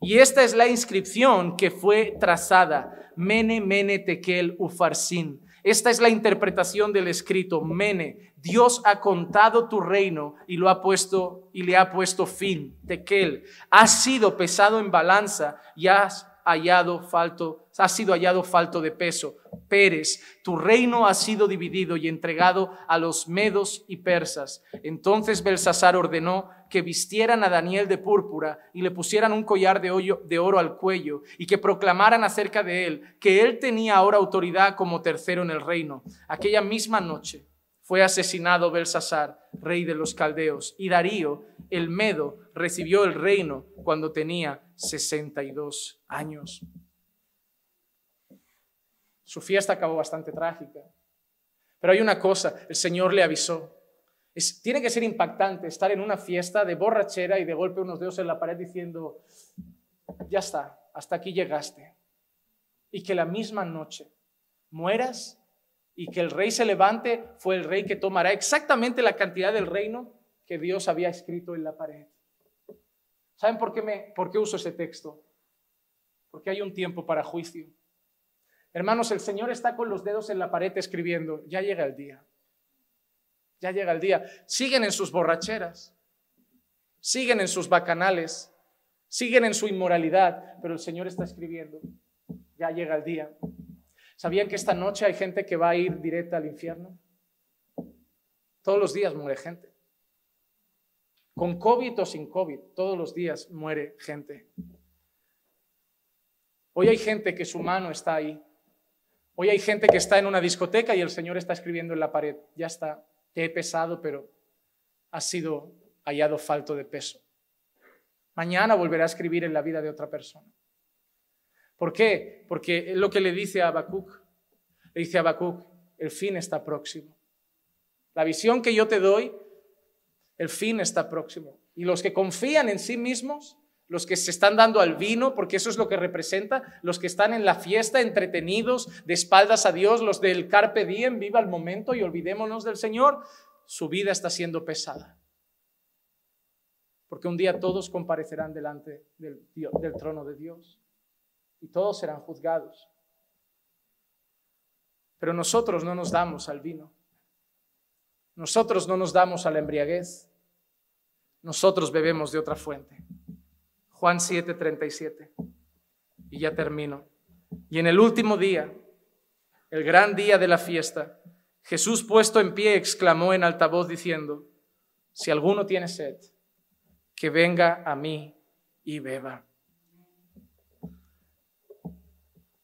Y esta es la inscripción que fue trazada, Mene, Mene, Tekel, Ufarsin. Esta es la interpretación del escrito, Mene, Dios ha contado tu reino y lo ha puesto y le ha puesto fin. Tekel, has sido pesado en balanza y has hallado falto, sido hallado falto de peso. Pérez, tu reino ha sido dividido y entregado a los medos y persas. Entonces Belsasar ordenó que vistieran a Daniel de púrpura y le pusieran un collar de, de oro al cuello y que proclamaran acerca de él que él tenía ahora autoridad como tercero en el reino. Aquella misma noche fue asesinado Belsasar, rey de los caldeos, y Darío, el Medo, recibió el reino cuando tenía 62 años. Su fiesta acabó bastante trágica. Pero hay una cosa, el Señor le avisó. Tiene que ser impactante estar en una fiesta de borrachera y de golpe unos dedos en la pared diciendo, ya está, hasta aquí llegaste. Y que la misma noche mueras y que el rey se levante, fue el rey que tomará exactamente la cantidad del reino que Dios había escrito en la pared. ¿Saben por qué, me, por qué uso ese texto? Porque hay un tiempo para juicio. Hermanos, el Señor está con los dedos en la pared escribiendo, ya llega el día, ya llega el día. Siguen en sus borracheras, siguen en sus bacanales, siguen en su inmoralidad, pero el Señor está escribiendo, ya llega el día. ¿Sabían que esta noche hay gente que va a ir directa al infierno? Todos los días muere gente. Con COVID o sin COVID, todos los días muere gente. Hoy hay gente que su mano está ahí. Hoy hay gente que está en una discoteca y el Señor está escribiendo en la pared. Ya está, te he pesado, pero has sido hallado falto de peso. Mañana volverá a escribir en la vida de otra persona. ¿Por qué? Porque es lo que le dice a Habacuc. Le dice a Habacuc, el fin está próximo. La visión que yo te doy, el fin está próximo. Y los que confían en sí mismos, los que se están dando al vino, porque eso es lo que representa, los que están en la fiesta entretenidos, de espaldas a Dios, los del carpe diem, viva el momento y olvidémonos del Señor, su vida está siendo pesada. Porque un día todos comparecerán delante del, del trono de Dios y todos serán juzgados. Pero nosotros no nos damos al vino. Nosotros no nos damos a la embriaguez. Nosotros bebemos de otra fuente. Juan 7:37. Y ya termino. Y en el último día, el gran día de la fiesta, Jesús puesto en pie exclamó en alta voz diciendo, si alguno tiene sed, que venga a mí y beba.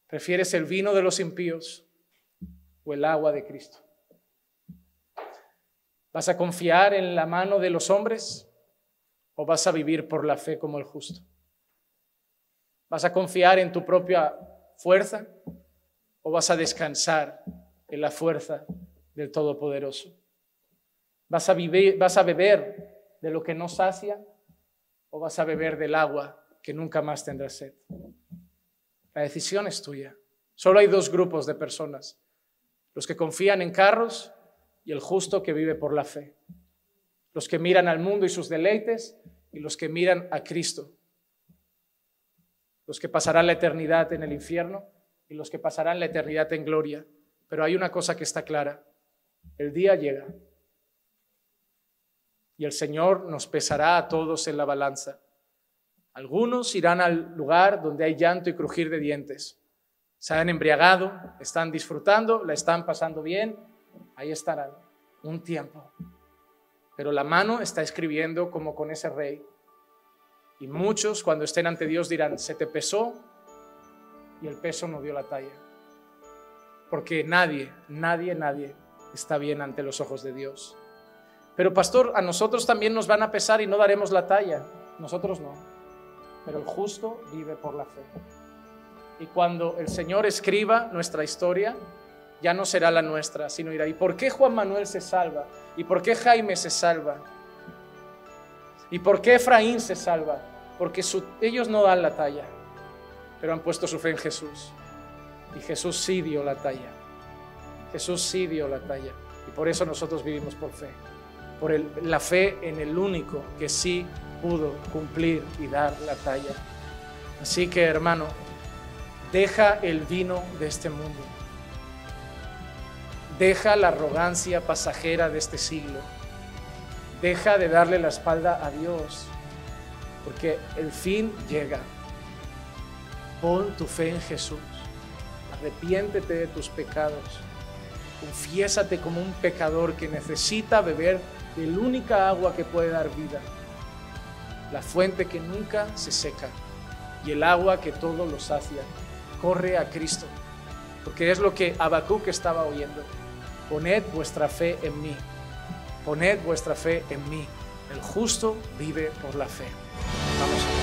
¿Prefieres el vino de los impíos o el agua de Cristo? ¿Vas a confiar en la mano de los hombres o vas a vivir por la fe como el justo? ¿Vas a confiar en tu propia fuerza o vas a descansar en la fuerza del Todopoderoso? ¿Vas a, vivir, ¿Vas a beber de lo que no sacia o vas a beber del agua que nunca más tendrás sed? La decisión es tuya. Solo hay dos grupos de personas. Los que confían en carros y el justo que vive por la fe. Los que miran al mundo y sus deleites y los que miran a Cristo. Los que pasarán la eternidad en el infierno y los que pasarán la eternidad en gloria. Pero hay una cosa que está clara. El día llega y el Señor nos pesará a todos en la balanza Algunos irán al lugar donde hay llanto y crujir de dientes. Se han embriagado, están disfrutando, la están pasando bien, ahí estarán un tiempo. Pero la mano está escribiendo como con ese rey. Y muchos cuando estén ante Dios dirán, se te pesó y el peso no dio la talla. Porque nadie, nadie, nadie está bien ante los ojos de Dios. Pero pastor, a nosotros también nos van a pesar y no daremos la talla. Nosotros no. Pero el justo vive por la fe. Y cuando el Señor escriba nuestra historia, ya no será la nuestra, sino irá. ¿Y por qué Juan Manuel se salva? ¿Y por qué Jaime se salva? ¿Y por qué Efraín se salva? Porque ellos no dan la talla, pero han puesto su fe en Jesús. Y Jesús sí dio la talla. Jesús sí dio la talla. Y por eso nosotros vivimos por fe. Por la fe en el único que sí pudo cumplir y dar la talla. Así que hermano, deja el vino de este mundo. Deja la arrogancia pasajera de este siglo. Deja de darle la espalda a Dios, porque el fin llega. Pon tu fe en Jesús. Arrepiéntete de tus pecados. Confiésate como un pecador que necesita beber de la única agua que puede dar vida. La fuente que nunca se seca y el agua que todo lo sacia. Corre a Cristo, porque es lo que Habacuc estaba oyendo. Poned vuestra fe en mí. Poned vuestra fe en mí. El justo vive por la fe. Vamos a